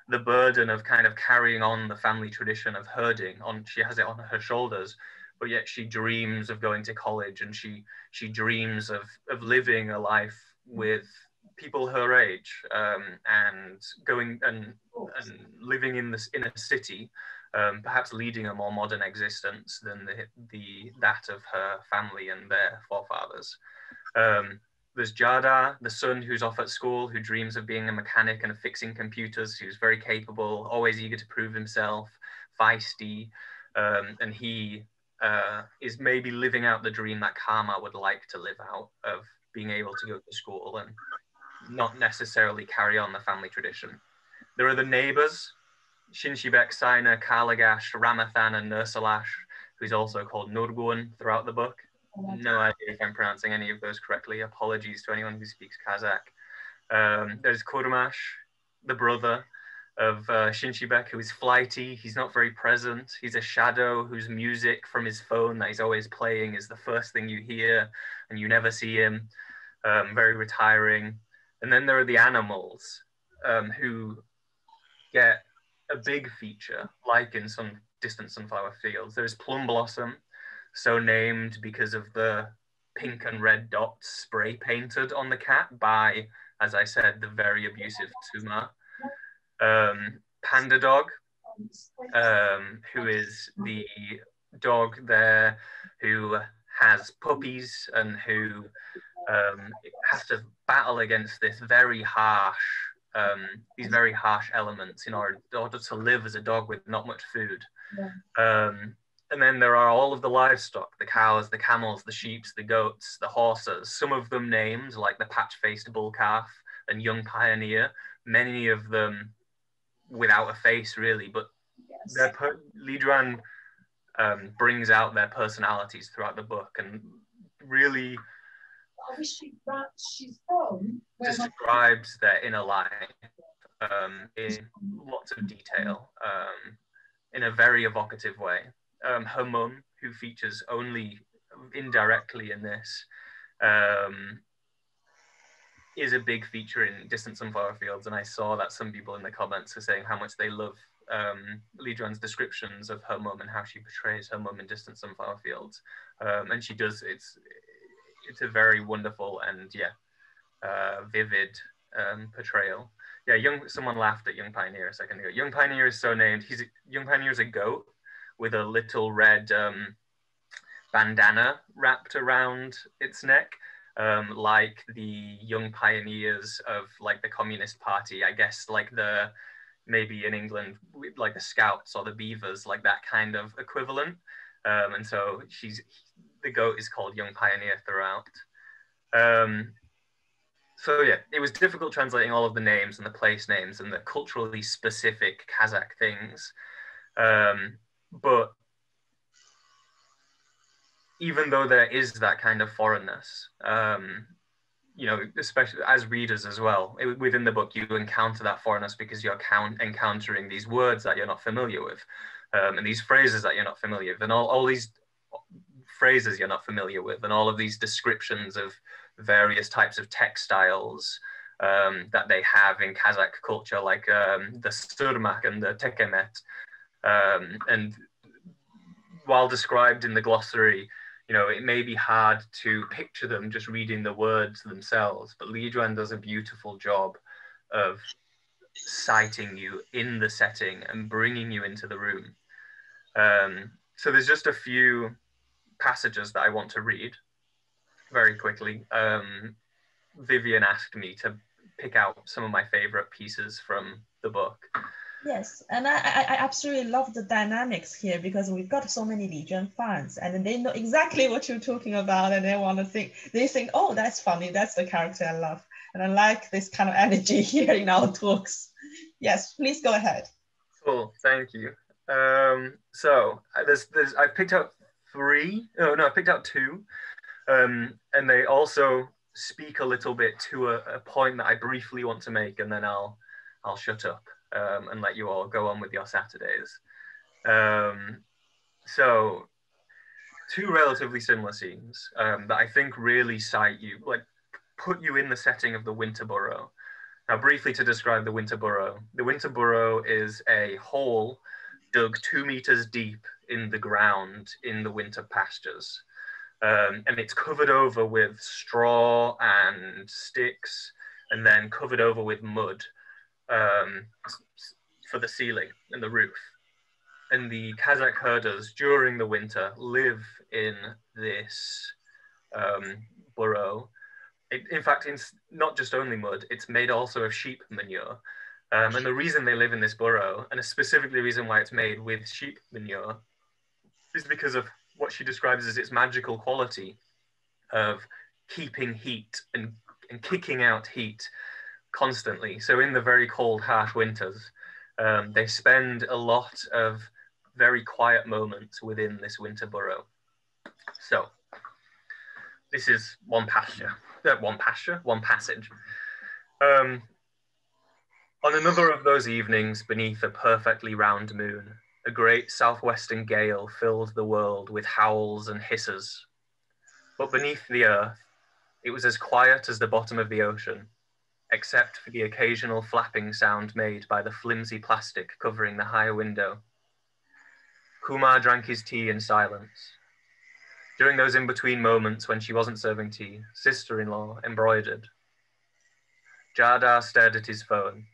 the burden of kind of carrying on the family tradition of herding on she has it on her shoulders but yet she dreams of going to college and she she dreams of of living a life with people her age um, and going and, and living in this in a city, um, perhaps leading a more modern existence than the, the that of her family and their forefathers. Um, there's Jada, the son who's off at school, who dreams of being a mechanic and of fixing computers, who's very capable, always eager to prove himself, feisty, um, and he uh, is maybe living out the dream that Karma would like to live out of being able to go to school and not necessarily carry on the family tradition. There are the neighbors, Shinshibek, Saina, Kalagash, Ramathan, and Nursalash, who's also called Nurgun throughout the book. No idea if I'm pronouncing any of those correctly. Apologies to anyone who speaks Kazakh. Um, there's Kurmash, the brother of uh, Shinshibek, who is flighty. He's not very present. He's a shadow whose music from his phone that he's always playing is the first thing you hear, and you never see him. Um, very retiring. And then there are the animals um, who get a big feature, like in some distant sunflower fields. There's plum blossom, so named because of the pink and red dots spray painted on the cat by, as I said, the very abusive Tuma. Um, panda dog, um, who is the dog there who has puppies and who um, has to battle against this very harsh, um, these very harsh elements in order, in order to live as a dog with not much food. And then there are all of the livestock the cows, the camels, the sheep, the goats, the horses, some of them named like the patch faced bull calf and young pioneer, many of them without a face really, but yes. their per- Li Juan um, brings out their personalities throughout the book and really describes their inner life um, in lots of detail um, in a very evocative way. Um, her mum, who features only indirectly in this, um, is a big feature in Distant Sunflower Fields, and I saw that some people in the comments are saying how much they love um, Li Juan's descriptions of her mum and how she portrays her mum in Distant Sunflower Fields, um, and she does. It's it's a very wonderful and yeah, uh, vivid um, portrayal. Yeah, young. Someone laughed at Young Pioneer a second ago. Young Pioneer is so named. He's a, Young Pioneer is a goat with a little red um, bandana wrapped around its neck, um, like the young pioneers of like the Communist Party. I guess like the maybe in England like the Scouts or the Beavers, like that kind of equivalent. Um, and so she's the goat is called Young Pioneer throughout. Um, so yeah, it was difficult translating all of the names and the place names and the culturally specific Kazakh things. Um, but even though there is that kind of foreignness, um, you know, especially as readers as well, it, within the book, you encounter that foreignness because you're count, encountering these words that you're not familiar with, um, and these phrases that you're not familiar with, and all, all these phrases you're not familiar with, and all of these descriptions of various types of textiles um, that they have in Kazakh culture, like um, the surmak and the tekemet. Um, and while described in the glossary, you know, it may be hard to picture them just reading the words themselves, but Li Juan does a beautiful job of citing you in the setting and bringing you into the room. Um, so there's just a few passages that I want to read very quickly. Um, Vivian asked me to pick out some of my favorite pieces from the book. Yes, and I, I, absolutely love the dynamics here because we've got so many Li Juan fans and they know exactly what you're talking about and they want to think, they think, oh, that's funny, that's the character I love. And I like this kind of energy here in our talks. Yes, please go ahead. Cool, thank you. Um, so uh, there's, there's, I picked out three, oh no, I picked out two. Um, and they also speak a little bit to a, a, point that I briefly want to make, and then I'll I'll shut up um, and let you all go on with your Saturdays. Um, so, two relatively similar scenes um, that I think really cite you, like put you in the setting of the Winter Burrow. Now, briefly to describe the Winter Burrow, the Winter Burrow is a hole dug two meters deep in the ground in the winter pastures um, and it's covered over with straw and sticks, and then covered over with mud um, for the ceiling and the roof. And the Kazakh herders during the winter live in this um, burrow. It, in fact, it's not just only mud, it's made also of sheep manure. Um, and the reason they live in this burrow, and specifically the reason why it's made with sheep manure, is because of what she describes as its magical quality of keeping heat and, and kicking out heat constantly. So in the very cold, harsh winters, um, they spend a lot of very quiet moments within this winter burrow. So this is one pasture, uh, one pasture, one passage. Um, on another of those evenings beneath a perfectly round moon, a great southwestern gale filled the world with howls and hisses. But beneath the earth, it was as quiet as the bottom of the ocean, except for the occasional flapping sound made by the flimsy plastic covering the high window. Kumar drank his tea in silence. During those in between moments when she wasn't serving tea, sister in law embroidered. Jada stared at his phone.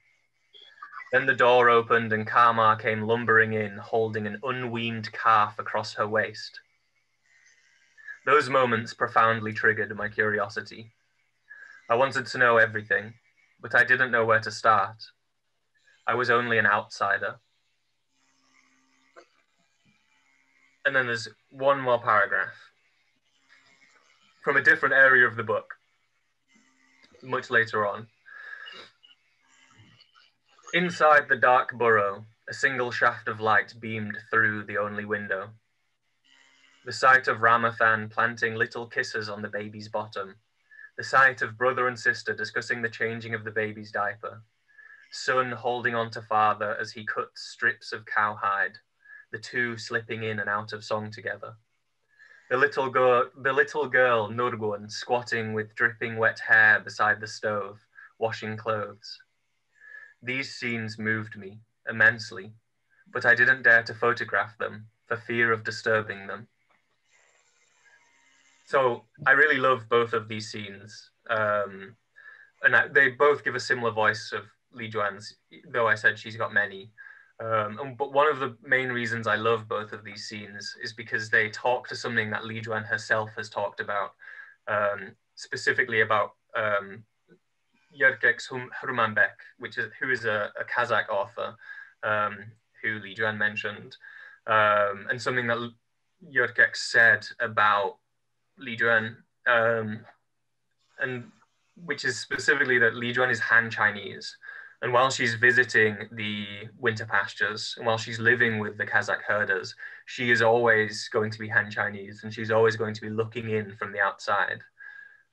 Then the door opened and Kamar came lumbering in, holding an unweaned calf across her waist. Those moments profoundly triggered my curiosity. I wanted to know everything, but I didn't know where to start. I was only an outsider. And then there's one more paragraph from a different area of the book, much later on. Inside the dark burrow, a single shaft of light beamed through the only window. The sight of Ramathan planting little kisses on the baby's bottom, the sight of brother and sister discussing the changing of the baby's diaper, son holding on to father as he cuts strips of cowhide, the two slipping in and out of song together. The little, girl, the little girl, Nurgun, squatting with dripping wet hair beside the stove, washing clothes these scenes moved me immensely, but I didn't dare to photograph them for fear of disturbing them. So I really love both of these scenes. Um, and I, they both give a similar voice of Li Juan's, though I said she's got many. Um, and, but one of the main reasons I love both of these scenes is because they talk to something that Li Juan herself has talked about, um, specifically about um, Hurmanbek, which is who is a, a Kazakh author um, who Li Juan mentioned, um, and something that Yerkeks said about Li Juan, um, and which is specifically that Li Juan is Han Chinese. And while she's visiting the winter pastures and while she's living with the Kazakh herders, she is always going to be Han Chinese and she's always going to be looking in from the outside.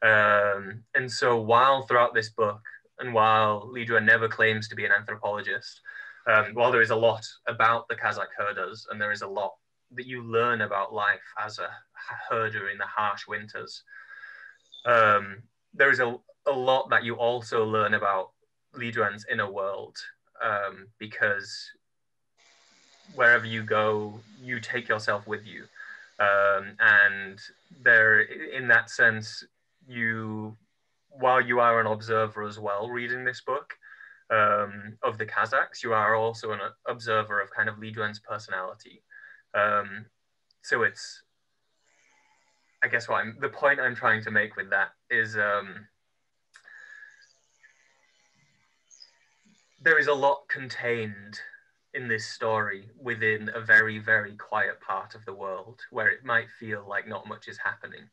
Um, and so while throughout this book, and while Li Juan never claims to be an anthropologist, um, while there is a lot about the Kazakh herders and there is a lot that you learn about life as a herder in the harsh winters, um, there is a, a lot that you also learn about Li Juan's inner world um, because wherever you go, you take yourself with you. Um, and there, in that sense, you, while you are an observer as well, reading this book um, of the Kazakhs, you are also an observer of kind of Li Juan's personality. Um, so it's, I guess what I'm, the point I'm trying to make with that is um, there is a lot contained in this story within a very, very quiet part of the world where it might feel like not much is happening.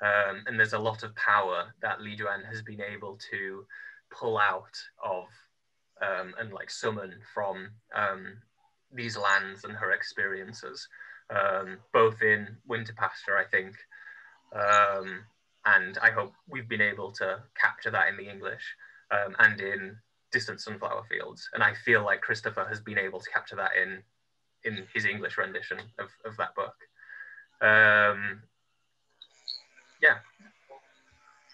Um, and there's a lot of power that Li Juan has been able to pull out of um, and like summon from um, these lands and her experiences, um, both in Winter Pasture, I think, um, and I hope we've been able to capture that in the English um, and in distant sunflower fields. And I feel like Christopher has been able to capture that in in his English rendition of, of that book. Um, yeah,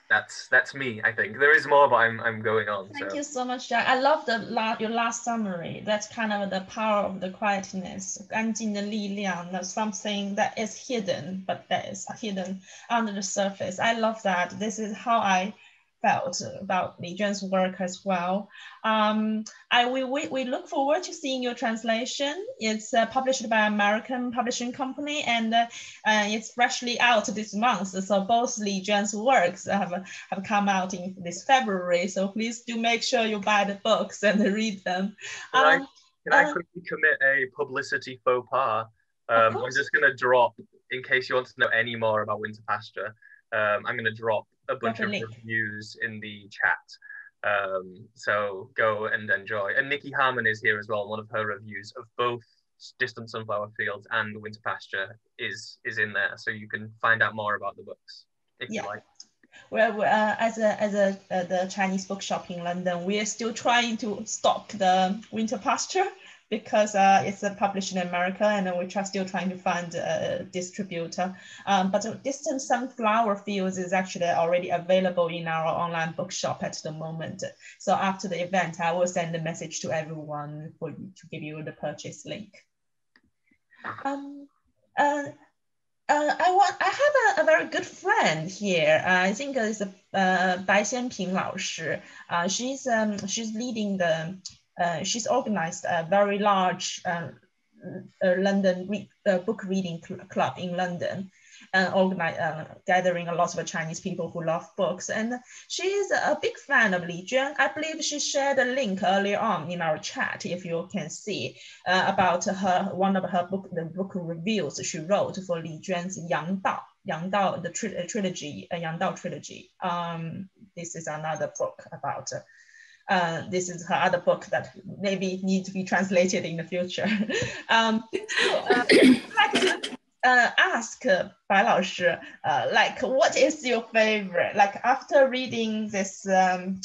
that's that's me. I think there is more, but I'm I'm going on. Thank so. you so much, Jack. I love the la your last summary. That's kind of the power of the quietness, 安静的力量. That's something that is hidden, but that is hidden under the surface. I love that. This is how I felt about Li Juan's work as well. Um, I we, we, we look forward to seeing your translation. It's uh, published by American publishing company and uh, uh, it's freshly out this month. So both Li Juan's works have, have come out in this February. So please do make sure you buy the books and read them. Can, um, I, can I uh, quickly commit a publicity faux pas? Um, I'm just going to drop, in case you want to know any more about Winter Pasture, um, I'm going to drop a bunch Definitely. of reviews in the chat. Um, so go and enjoy. And Nicky Harman is here as well. One of her reviews of both Distant Sunflower Fields and the Winter Pasture is is in there, so you can find out more about the books if yeah. you like. Well, uh, as a as a uh, the Chinese bookshop in London, we are still trying to stock the Winter Pasture because uh, it's uh, published in America and we're still trying to find a distributor. Um, but Distant Sunflower Fields is actually already available in our online bookshop at the moment. So after the event, I will send a message to everyone for to give you the purchase link. Um, uh, uh, I want. I have a, a very good friend here. Uh, I think it's a, uh, Bai Xianping 老师. Uh, she's um, she's leading the uh, she's organized a very large uh, uh, London re book reading cl club in London, and organize, gathering a lot of Chinese people who love books. And she is a big fan of Li Juan. I believe she shared a link earlier on in our chat, if you can see, about her one of her book the book reviews she wrote for Li Juan's Yang Dao. Yang Dao, the tri trilogy, uh, Yang Dao trilogy. Um, this is another book about uh, uh, this is her other book that maybe need to be translated in the future. um, so, uh, I'd like to uh, ask uh, Bai uh, like, what is your favorite? Like, after reading this um,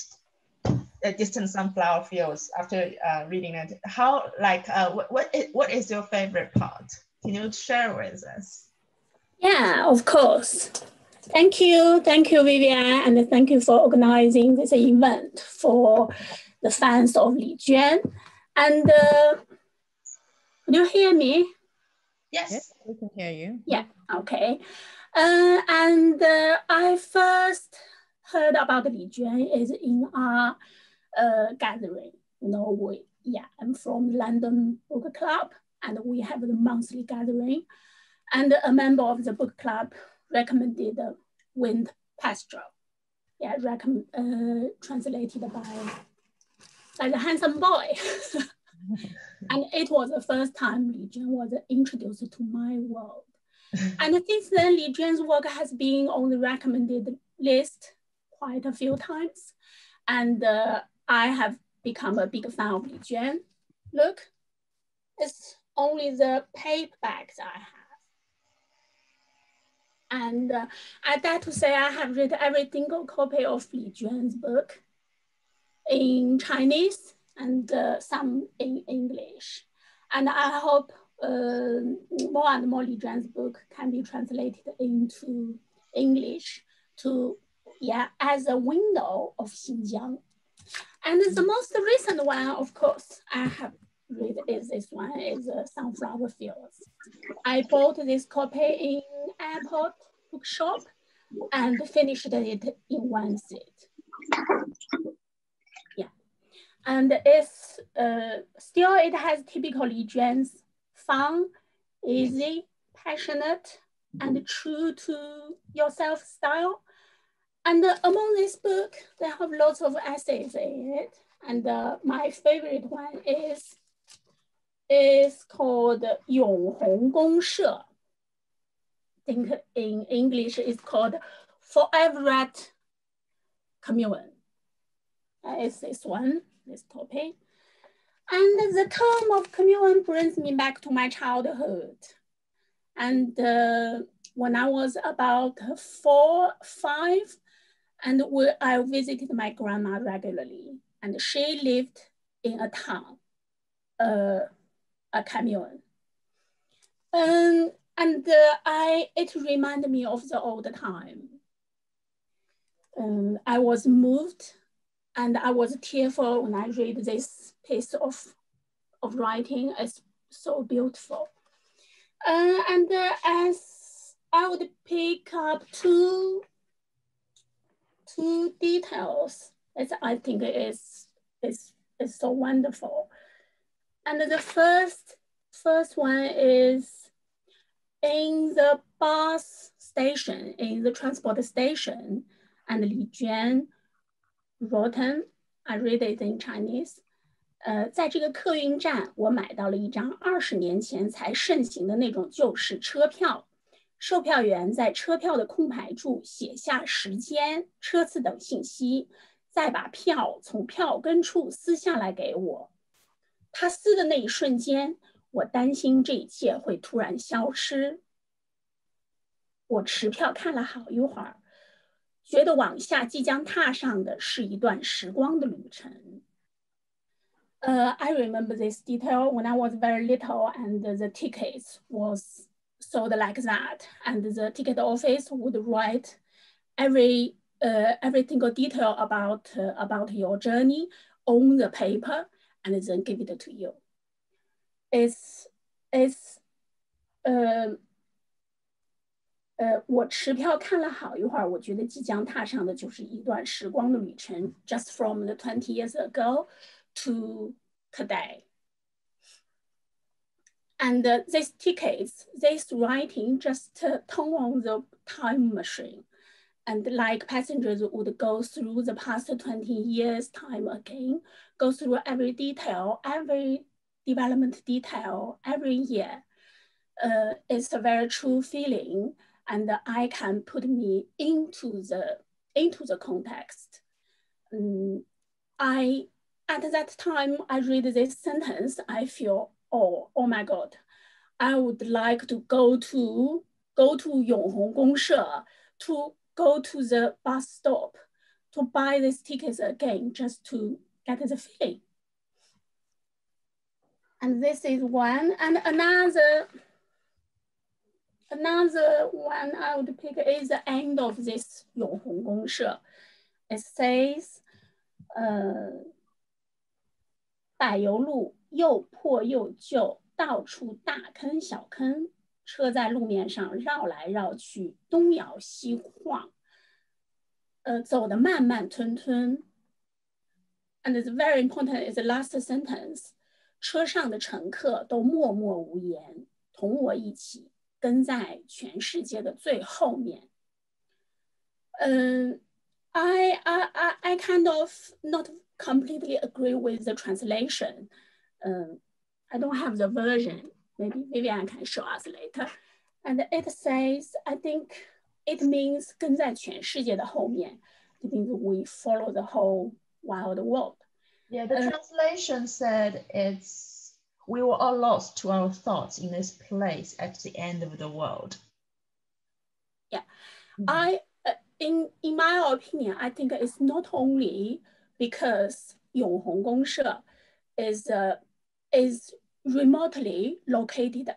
Distant Sunflower Fields, after uh, reading it, how, like, uh, what, what is your favorite part? Can you share with us? Yeah, of course. Thank you. Thank you, Vivian, and thank you for organizing this event for the fans of Li Juan. And uh, can you hear me? Yes. yes, we can hear you. Yeah, okay. Uh, and uh, I first heard about Li Juan is in our uh, gathering. You know, we, yeah, I'm from London Book Club and we have the monthly gathering. And a member of the book club recommended Wind Pastoral. Yeah, recommend, uh, translated by, by the handsome boy. and it was the first time Li Juan was introduced to my world. and since then, Li Juan's work has been on the recommended list quite a few times. And uh, I have become a big fan of Li Juan. Look, it's only the paperbacks I have. And uh, I dare to say I have read every single copy of Li Juan's book in Chinese and uh, some in English. And I hope uh, more and more Li Juan's book can be translated into English to, yeah, as a window of Xinjiang. And the most recent one, of course, I have read is this one is uh, Sunflower Fields. I bought this copy in airport bookshop and finished it in one sit. Yeah, and it's uh, still it has typical Li fun, easy, passionate, and true to yourself style. And uh, among this book, they have lots of essays in it. And uh, my favorite one is is called Yonghong Gongshe. I think in English it's called Forever Red Commune. Uh, this one, this topic. And the term of commune brings me back to my childhood. And uh, when I was about four, five, and we, I visited my grandma regularly, and she lived in a town, uh, a commune. Um, and uh, I, it reminded me of the old time. Um, I was moved and I was tearful when I read this piece of, of writing. It's so beautiful. Uh, and uh, as I would pick up two, two details that I think is, is, is so wonderful. And the first, first one is in the bus station, in the transport station, and Li Juan wrote, I read it in Chinese. 呃，在这个客运站，我买到了一张二十年前才盛行的那种旧式车票。售票员在车票的空白处写下时间、车次等信息，再把票从票根处撕下来给我。 他撕的那一瞬间，我担心这一切会突然消失。我持票看了好一会儿，觉得往下即将踏上的是一段时光的旅程。Uh, I remember this detail when I was very little, and the tickets was sold like that, and the ticket office would write every uh, every single detail about uh, about your journey on the paper, and then give it to you. It's, it's, uh, 呃，我持票看了好一会儿，我觉得即将踏上的就是一段时光的旅程，just from the twenty years ago to today. And uh, these tickets, this writing just uh, turn on the time machine. And like passengers would go through the past 20 years time again, go through every detail, every development detail, every year. Uh, it's a very true feeling and I can put me into the, into the context. Um, I, at that time, I read this sentence, I feel, oh, oh my God, I would like to go to, go to Yonghong Gongshe to go to the bus stop to buy these tickets again just to that is a feeling. And this is one. And another, another one I would pick is the end of this Yonghong Gongshe. It says, uh, 柏油路又破又旧，到处大坑小坑，车在路面上绕来绕去，东摇西晃，呃，走得慢慢吞吞，And it's very important is the last sentence，车上的乘客都默默无言，同我一起跟在全世界的最后面。嗯，I I I I kind of not completely agree with the translation. Um, I don't have the version. Maybe Vivian can show us later. And it says, I think it means 跟在全世界的后面. It means we follow the whole wild world. Yeah, the translation said it's we were all lost to our thoughts in this place at the end of the world. Yeah, mm -hmm. I uh, in in my opinion, I think it's not only because Yonghong Gongshe is uh, is remotely located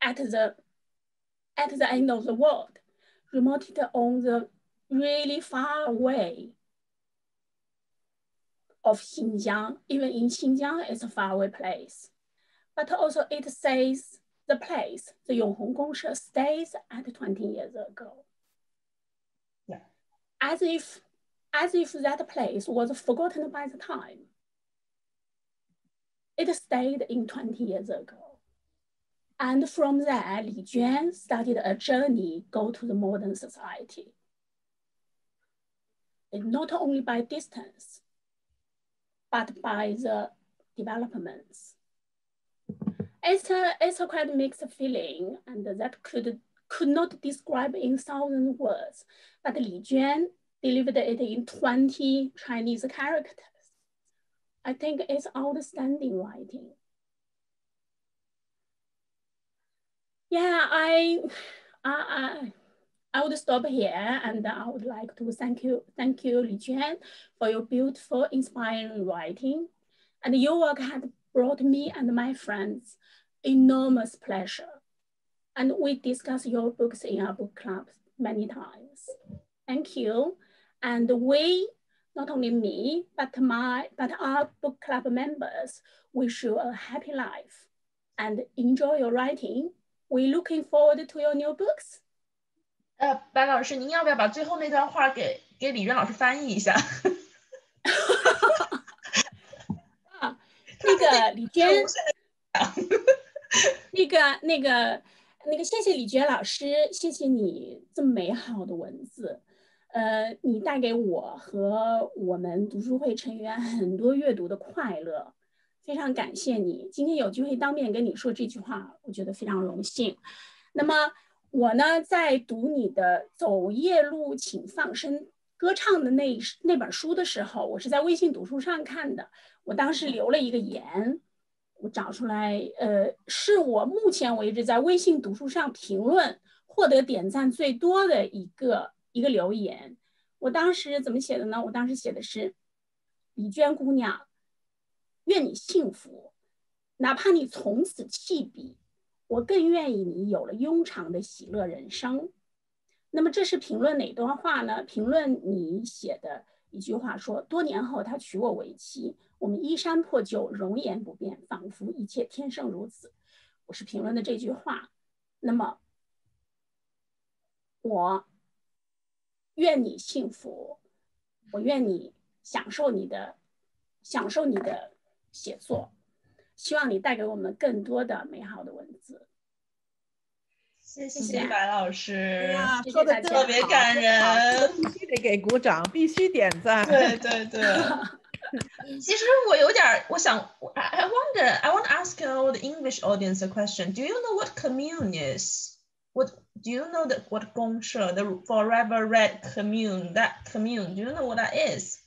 at the at the end of the world, remotely on the really far away of Xinjiang. Even in Xinjiang, it's a faraway place. But also it says the place, the Yonghong Gongshe stays at 20 years ago. Yeah. As if, as if that place was forgotten by the time. It stayed in 20 years ago. And from there, Li Juan started a journey go to the modern society. And not only by distance, but by the developments. It's a, it's a quite mixed feeling and that could, could not describe in thousand words, but Li Juan delivered it in 20 Chinese characters. I think it's outstanding writing. yeah, I, I, I would stop here and I would like to thank you, thank you, Li Juan, for your beautiful, inspiring writing. And your work had brought me and my friends enormous pleasure. And we discuss your books in our book club many times. Thank you. And we, not only me, but my, but our book club members wish you a happy life and enjoy your writing We're looking forward to your new books. 呃，白老师，您要不要把最后那段话给给李娟老师翻译一下？啊，那个李娟，那个那个那个，谢谢李娟老师，谢谢你这么美好的文字。呃，你带给我和我们读书会成员很多阅读的快乐。非常感谢你今天有机会当面跟你说这句话，我觉得非常荣幸。那么我呢，在读你的《走夜路请放声歌唱》的那那本书的时候，我是在微信读书上看的。我当时留了一个言，我找出来，呃，是我目前为止在微信读书上评论获得点赞最多的一个一个留言。我当时怎么写的呢？我当时写的是李娟姑娘。愿你幸福，哪怕你从此弃笔，我更愿意你有了庸长的喜乐人生。那么这是评论哪段话呢？评论你写的一句话说：多年后他娶我为妻，我们衣衫破旧，容颜不变，仿佛一切天生如此。我是评论的这句话。那么我愿你幸福，我愿你享受你的，享受你的。写作，希望你带给我们更多的美好的文字。谢谢白老师，说的特别感人，必须得给鼓掌，必须点赞。对对对。其实我有点，我想，I wonder, I want to ask all the English audience a question. Do you know what commune is? What do you know that what 公社 the forever red commune, that commune? Do you know what that is?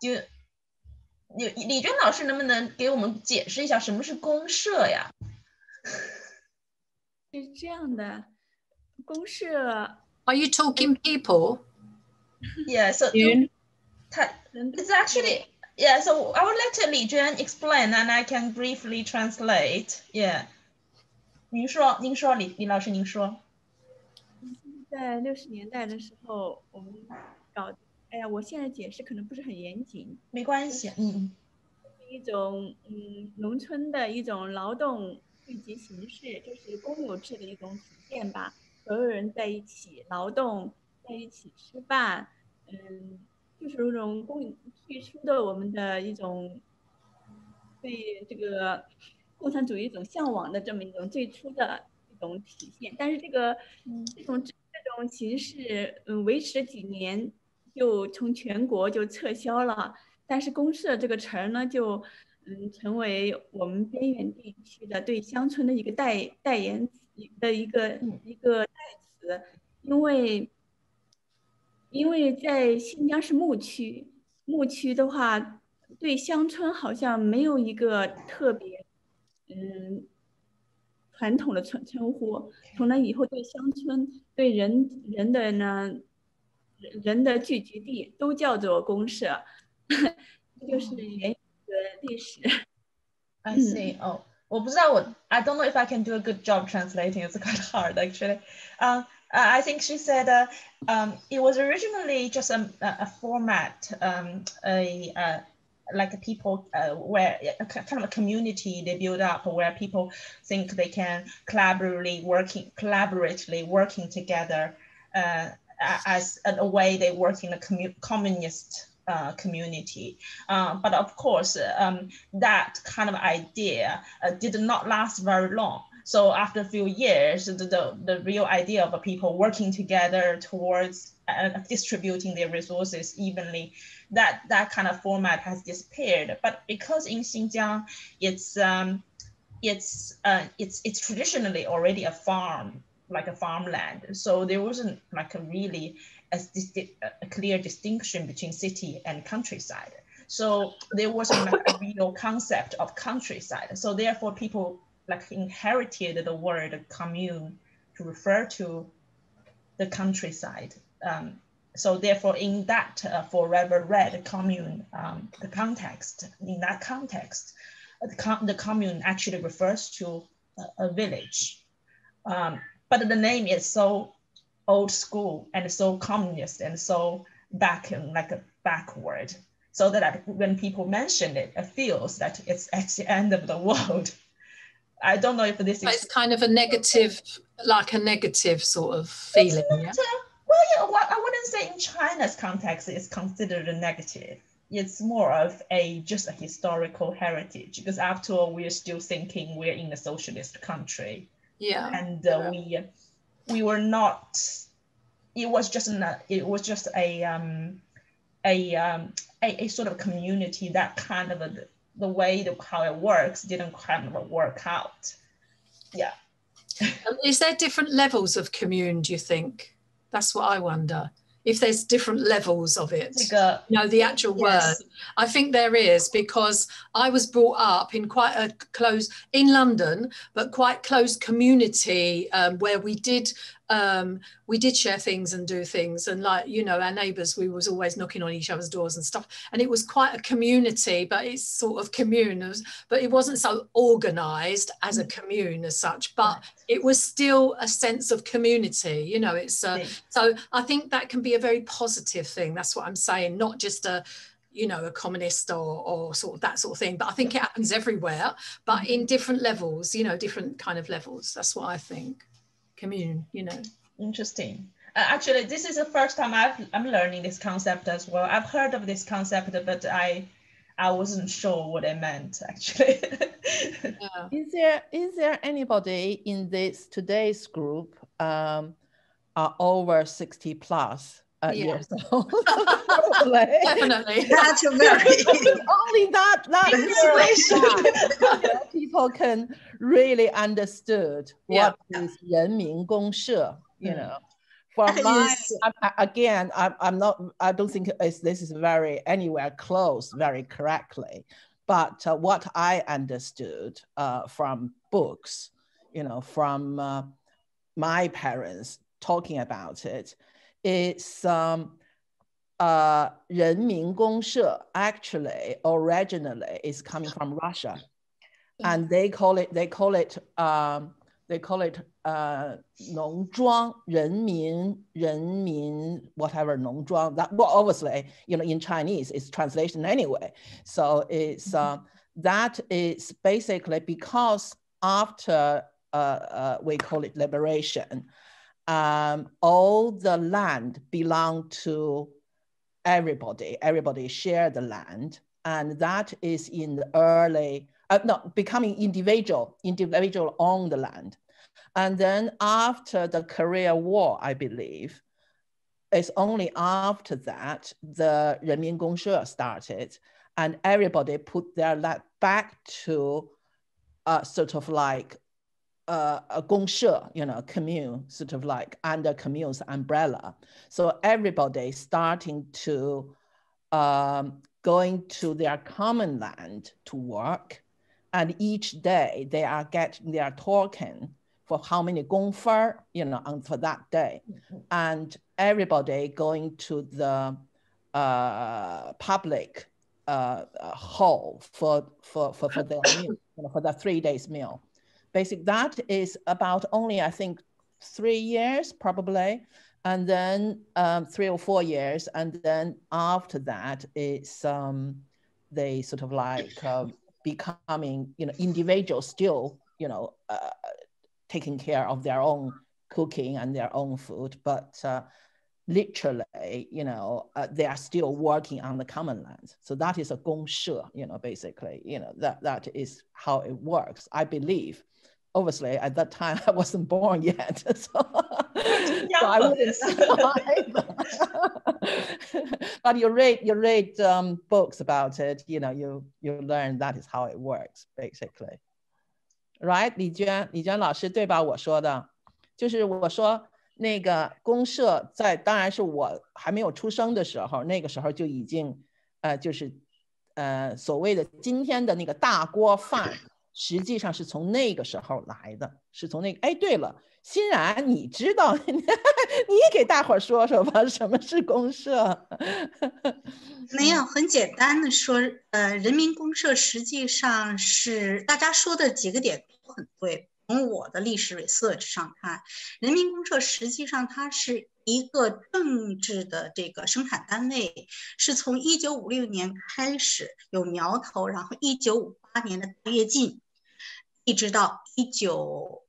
Do you 李李娟老师能不能给我们解释一下什么是公社呀？是这样的，公社。Are you talking people? Yeah, so 他 it's actually yeah. So I will let 李娟 explain, and I can briefly translate. Yeah. 您说，您说，李李老师，您说。在六十年代的时候，我们搞。哎呀，我现在解释可能不是很严谨，没关系，嗯，一种嗯农村的一种劳动聚集形式，就是公有制的一种体现吧。所有人在一起劳动，在一起吃饭，嗯，就是那种共最初的我们的一种对这个共产主义一种向往的这么一种最初的一种体现。但是这个这种这种形式，嗯，维持几年就从全国就撤销了。但是公社这个词儿呢，就嗯成为我们边远地区的对乡村的一个代代言词。的一个一个代词，因为因为在新疆是牧区，牧区的话，对乡村好像没有一个特别嗯传统的称称呼。从那以后，对乡村对人人的呢人的聚集地都叫做公社，这就是原的历史。I see. Oh. 我不知道我 I don't know if I can do a good job translating. It's quite hard actually. Um, I think she said uh, um, it was originally just a, a format, um, a, a like people uh, where a kind of a community they build up where people think they can collaboratively working collaboratively working together uh, as a way they work in a communist uh, community. Uh, but of course, um, that kind of idea uh, did not last very long. So after a few years, the, the, the real idea of people working together towards uh, distributing their resources evenly, that, that kind of format has disappeared. But because in Xinjiang, it's, um, it's, uh, it's, it's traditionally already a farm, like a farmland. So there wasn't like a really a, a clear distinction between city and countryside. So there wasn't like a real concept of countryside. So therefore, people like inherited the word commune to refer to the countryside. Um, so therefore, in that uh, forever red commune, um, the context, in that context, the, com the commune actually refers to a, a village. Um, but the name is so old school and so communist and so back like a backward so that when people mention it, it feels that it's at the end of the world. I don't know if this is. It's kind of a negative, like a negative sort of feeling. Not, yeah? Uh, well, yeah, well, I wouldn't say in China's context it's considered a negative. It's more of a just a historical heritage because after all, we're still thinking we're in a socialist country. Yeah. And uh, yeah. we we were not it was just an, it was just a um a um a, a sort of community that kind of a, the way the, how it works didn't kind of work out yeah is there different levels of commune do you think that's what i wonder if there's different levels of it. You know the actual yes. word. I think there is because i was brought up in quite a close in london but quite close community um, where we did um, we did share things and do things. And like you know our neighbors we was always knocking on each other's doors and stuff. And it was quite a community but it's sort of commune but it wasn't so organized as a mm. commune as such but it was still a sense of community you know it's uh, so i think that can be a very positive thing. That's what i'm saying not just a you know a communist or, or sort of that sort of thing but i think it happens everywhere but in mm-hmm. different levels you know different kind of levels. That's what i think commune, you know. Interesting. Uh, actually, this is the first time I've, I'm learning this concept as well. I've heard of this concept, but I I wasn't sure what it meant actually. yeah. Is there is there anybody in this today's group um, are over 60 plus uh, yeah. years. Definitely. That's very only that that year, people can really understood yeah. what is Gong Gongshe, you mm. know. From my, I, again, I, I'm not, I don't think this is very anywhere close very correctly, but uh, what I understood uh, from books, you know, from uh, my parents talking about it, it's um, uh, 人民公社 actually originally is coming from Russia and they call it they call it um, they call it uh, 农庄人民人民 whatever 农庄 that well obviously you know in Chinese it's translation anyway so it's uh, that is basically because after uh, uh, we call it liberation, um, all the land belonged to everybody. Everybody shared the land. And that is in the early, uh, becoming individual, individual on the land. And then after the Korea War, I believe, it's only after that the Renmin Gongshe started and everybody put their land back to uh, sort of like uh, a 公社, you know, commune, sort of like under commune's umbrella. So everybody starting to um, going to their common land to work, and each day they are getting their token for how many gongfen, you know, on, for that day, mm-hmm. and everybody going to the uh, public uh, hall for for for, for their meal, you know, for the three days meal basic that is about only i think three years probably. And then um, three or four years. And then after that it's um, they sort of like uh, becoming you know individuals still you know uh, taking care of their own cooking and their own food. But uh, literally, you know, uh, they are still working on the common land. So that is a 公社, you know, basically, you know, that, that is how it works, I believe obviously at that time I wasn't born yet, so, so I wouldn't but you read you read um, books about it, you know, you you learn that is how it works basically, right？李娟，李娟老师对吧？我说的，就是我说那个公社在，当然是我还没有出生的时候，那个时候就已经，呃，就是呃所谓的今天的那个大锅饭。 实际上是从那个时候来的，是从那个。哎，对了，欣然，你知道，你给大伙儿说说吧，什么是公社？没有，很简单的说，呃，人民公社实际上是大家说的几个点都很对。从我的历史 research 上看，人民公社实际上它是一个政治的这个生产单位，是从一九五六年开始有苗头，然后一九五八年的大跃进。一直到一九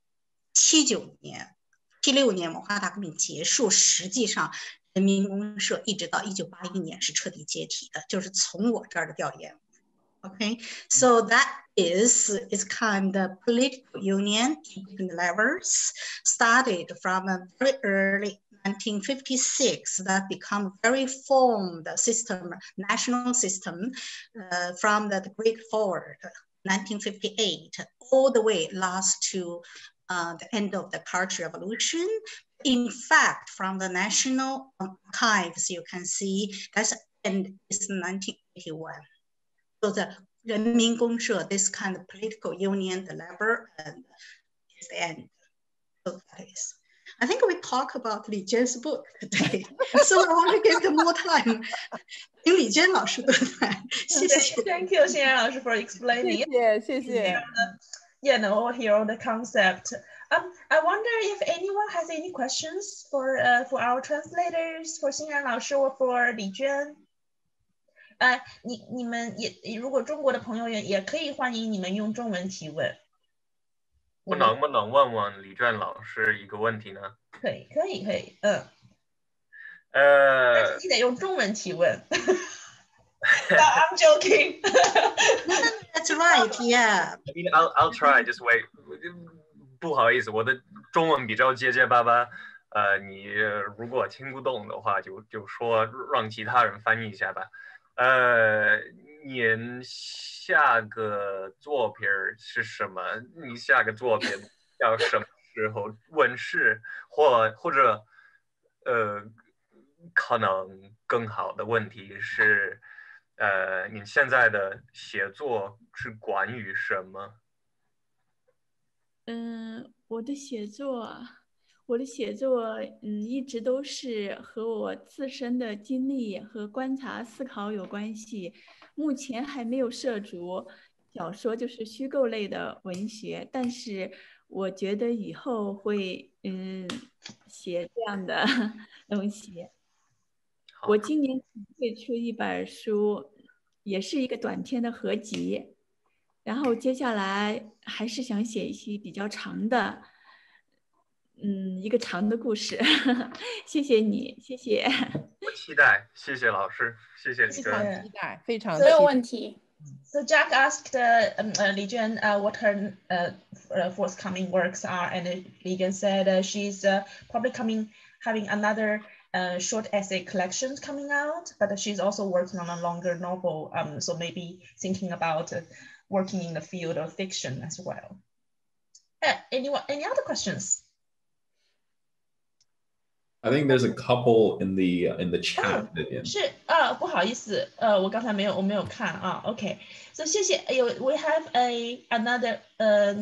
七九年、七六年文化大革命结束，实际上人民公社一直到一九八一年是彻底解体的，就是从我这儿的调研。Okay, so that is is kind of political union in the levels started from a very early 1956 that become very formed system, national system uh, from the Great Forward 1958 all the way last to uh, the end of the Cultural Revolution. In fact, from the National Archives, you can see that's end is 1981. So the Renmin this kind of political union, the labor, and is the end. So that is. I think we talk about Li Juan's book today, so I want to give them more time. 听李坚老师对白，谢谢。Thank you, 欣然老师 for explaining. you know, here the concept. Um, I wonder if anyone has any questions for uh, for our translators, for 欣然老师 or for 李娟。呃，你你们也如果中国的朋友也也可以欢迎你们用中文提问。我能不能问问李娟老师一个问题呢？可以，可以，可以，嗯。呃，你得用中文提问。I'm joking. That's right. Yeah. I mean, I'll I'll try. Just wait. 不好意思，我的中文比较结结巴巴。呃，你如果听不懂的话，就就说让其他人翻译一下吧。呃，您下个作品是什么？你下个作品要什么时候问世？或或者，呃，可能更好的问题是，呃，你现在的写作是关于什么？嗯，我的写作，我的写作，嗯，一直都是和我自身的经历和观察、思考有关系。目前还没有涉足小说，就是虚构类的文学，但是我觉得以后会，嗯，写这样的 东西。我今年会出一本书，也是一个短篇的合集，然后接下来还是想写一些比较长的，嗯，一个长的故事。谢谢你，谢谢。我期待，谢谢老师，谢谢李娟。期待，非常没有问题。So Jack asked uh, um, uh, Li Juan uh, what her uh, uh forthcoming works are, and Li Juan said uh, she's uh, probably coming having another short essay collection coming out, but she's also working on a longer novel. Um, so maybe thinking about working in the field of fiction as well. anyone, any other questions? I think there's a couple in the in the chat. 是啊，不好意思，呃，我刚才没有我没有看啊。OK，so 谢谢。有 we have a another 呃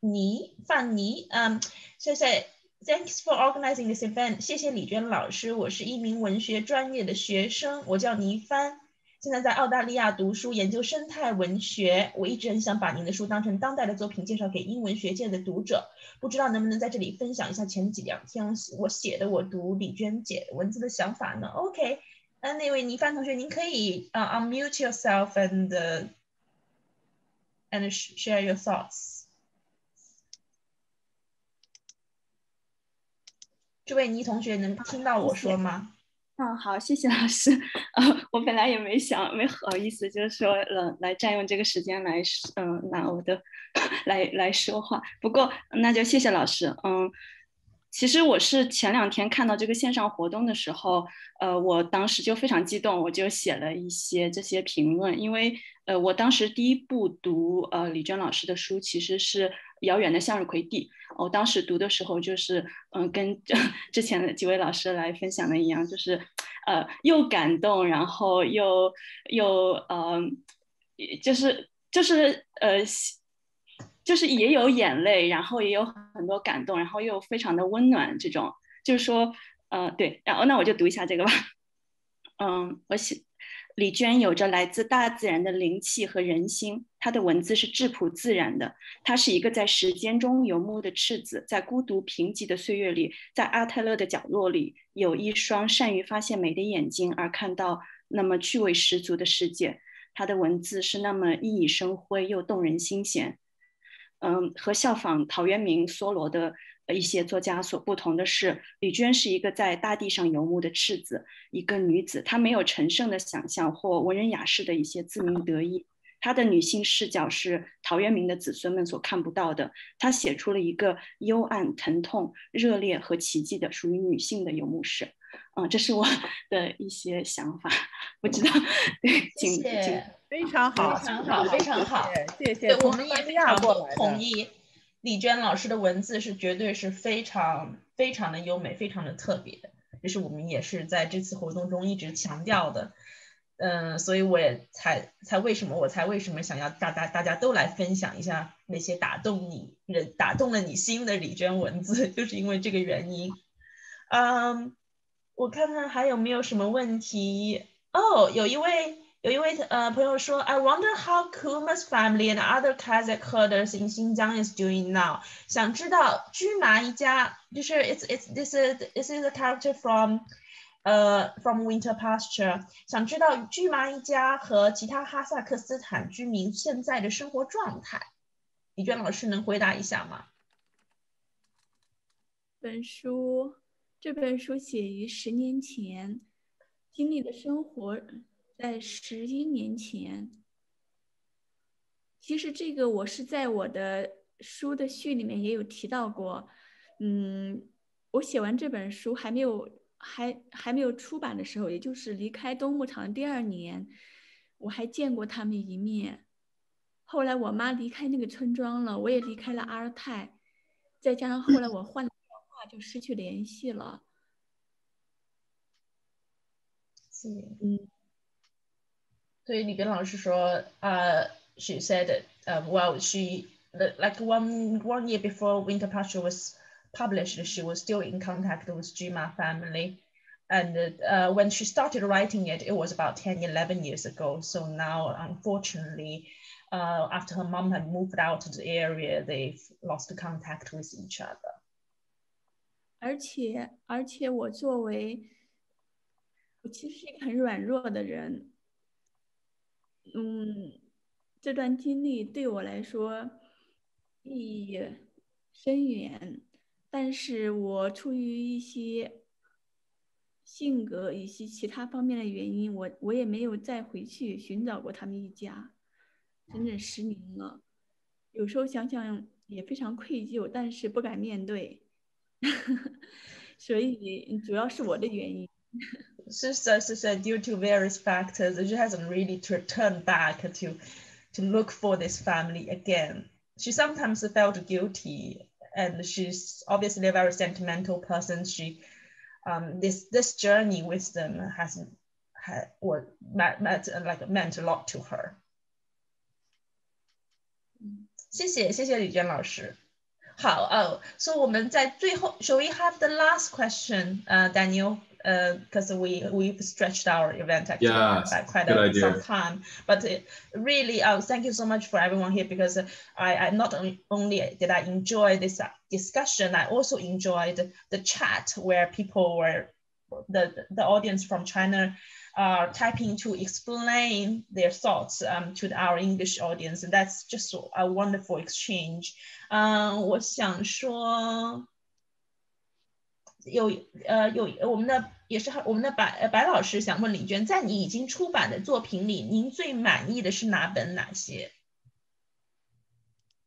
倪范倪，嗯，谢谢。Thanks for organizing this event。谢谢李娟老师，我是一名文学专业的学生，我叫倪帆。 现在在澳大利亚读书，研究生态文学。我一直很想把您的书当成当代的作品介绍给英文学界的读者，不知道能不能在这里分享一下前几两天我写的我读李娟姐文字的想法呢？OK，呃，那位倪帆同学，您可以啊 unmute yourself and and share your thoughts。这位倪同学能听到我说吗？嗯，好，谢谢老师。呃，我本来也没想，没好意思，就是说，呃，来占用这个时间来，嗯，拿我的 来来说话。不过，那就谢谢老师。嗯，其实我是前两天看到这个线上活动的时候，呃，我当时就非常激动，我就写了一些这些评论，因为，呃，我当时第一部读呃李娟老师的书，其实是。遥远的向日葵地，我当时读的时候就是，嗯，跟 之前的几位老师来分享的一样，就是，呃，又感动，然后又又呃，就是就是呃，就是也有眼泪，然后也有很多感动，然后又非常的温暖，这种就是说，呃，对，然后那我就读一下这个吧，嗯，我写。李娟有着来自大自然的灵气和人心，她的文字是质朴自然的。她是一个在时间中游牧的赤子，在孤独贫瘠的岁月里，在阿泰勒的角落里，有一双善于发现美的眼睛，而看到那么趣味十足的世界。她的文字是那么熠熠生辉又动人心弦。嗯，和效仿陶渊明、梭罗的。一些作家所不同的是，李娟是一个在大地上游牧的赤子，一个女子。她没有陈胜的想象或文人雅士的一些自鸣得意，她的女性视角是陶渊明的子孙们所看不到的。她写出了一个幽暗、疼痛、热烈和奇迹的属于女性的游牧史。嗯，这是我 的一些想法，不知道对。谢谢，非常好，非常好，非常好，谢谢。我们也非常同意。丽娟老师的文字是绝对是非常非常的优美，非常的特别的，这是我们也是在这次活动中一直强调的，嗯，所以我也才才为什么我才为什么想要大大大家都来分享一下那些打动你人打动了你心的李娟文字，就是因为这个原因，嗯，我看看还有没有什么问题哦，有一位。有一位呃朋友说，I wonder how Kuma's family and other Kazakh herders in Xinjiang is doing now。想知道居麻一家，就是 it's it's this is this is a character from 呃 from Winter Pasture。想知道居麻一家和其他哈萨克斯坦居民现在的生活状态。李娟老师能回答一下吗？本书这本书写于十年前，经历的生活。在十一年前，其实这个我是在我的书的序里面也有提到过。嗯，我写完这本书还没有还还没有出版的时候，也就是离开东牧场第二年，我还见过他们一面。后来我妈离开那个村庄了，我也离开了阿尔泰，再加上后来我换了电话，就失去联系了。嗯。所以李根老师说，呃、uh,，she said, um, well, she like one one year before Winter Pasture was published, she was still in contact with Jima family. And uh, when she started writing it, it was about 10, 11 years ago. So now, unfortunately, uh, after her mom had moved out to the area, they've lost contact with each other. 而且，而且我作为，我其实是一个很软弱的人， 嗯，这段经历对我来说意义深远，但是我出于一些性格以及其他方面的原因，我我也没有再回去寻找过他们一家，整整十年了。有时候想想也非常愧疚，但是不敢面对，所以主要是我的原因。Sister, sister, due to various factors, she hasn't really turned back to to look for this family again. She sometimes felt guilty, and she's obviously a very sentimental person. She, um, this this journey with them has had what meant, meant like meant a lot to her. 谢谢谢谢李娟老师。 好，呃，所以我们在最后，shall we have the last question, uh, Daniel? because uh, we we've stretched our event actually yeah, quite a, some time. But it, really, uh, thank you so much for everyone here because I, I not only did I enjoy this discussion, I also enjoyed the chat where people were the the audience from China are typing to explain their thoughts um, to our English audience, and that's just a wonderful exchange. 嗯、uh,，我想说。有呃有我们的也是我们的白白老师想问李娟，在你已经出版的作品里，您最满意的是哪本哪些？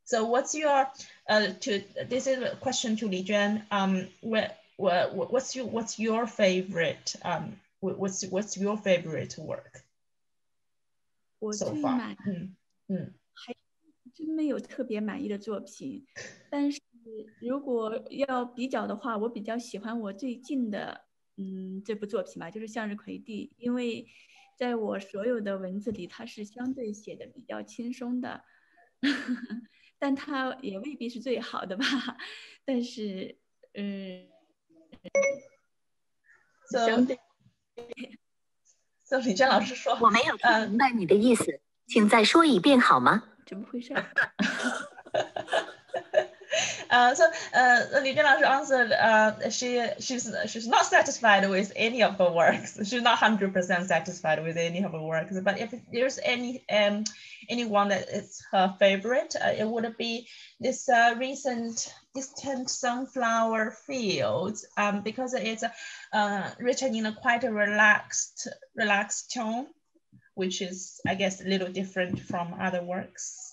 So what's your uh to this is a question to Li Juan. Um, what what what's your what's your favorite um what's what's your favorite work? 我最满，嗯嗯，还真没有特别满意的作品，但是。如果要比较的话，我比较喜欢我最近的，嗯，这部作品吧，就是《向日葵地》，因为在我所有的文字里，它是相对写的比较轻松的，但它也未必是最好的吧。但是，嗯，相对，像李娟老师说，我没有听明白你的意思，请再说一遍好吗？怎么回事 ？Uh, so uh, Li Juan answered uh, she she's she's not satisfied with any of her works. She's not hundred percent satisfied with any of her works. But if there's any um anyone that is her favorite, uh, it would be this uh, recent distant sunflower fields um, because it's uh, written in a quite a relaxed relaxed tone, which is I guess a little different from other works.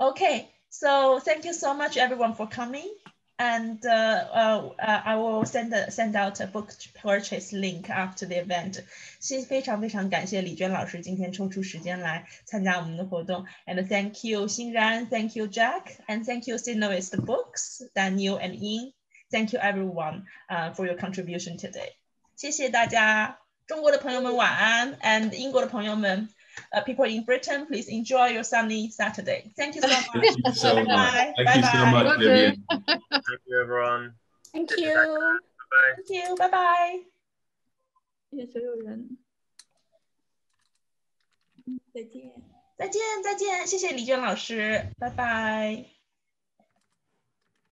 Okay, so thank you so much everyone for coming. And uh, uh, uh I will send a, send out a book purchase link after the event. 是非常非常感谢李娟老师今天抽出时间来参加我们的活动。And thank you Xinran. Thank you Jack, and thank you Sinoist Books, Daniel and Ying. Thank you everyone uh, for your contribution today. 谢谢大家，中国的朋友们晚安，and 英国的朋友们。uh, people in Britain, please enjoy your sunny Saturday. Thank you so much. Thank you so bye much. Bye. Thank bye you bye. so much, Vivian. Thank you, everyone. Thank you. Bye. Thank you. Bye bye. 谢谢所有人。再见。再见，再见，谢谢李娟老师，拜拜。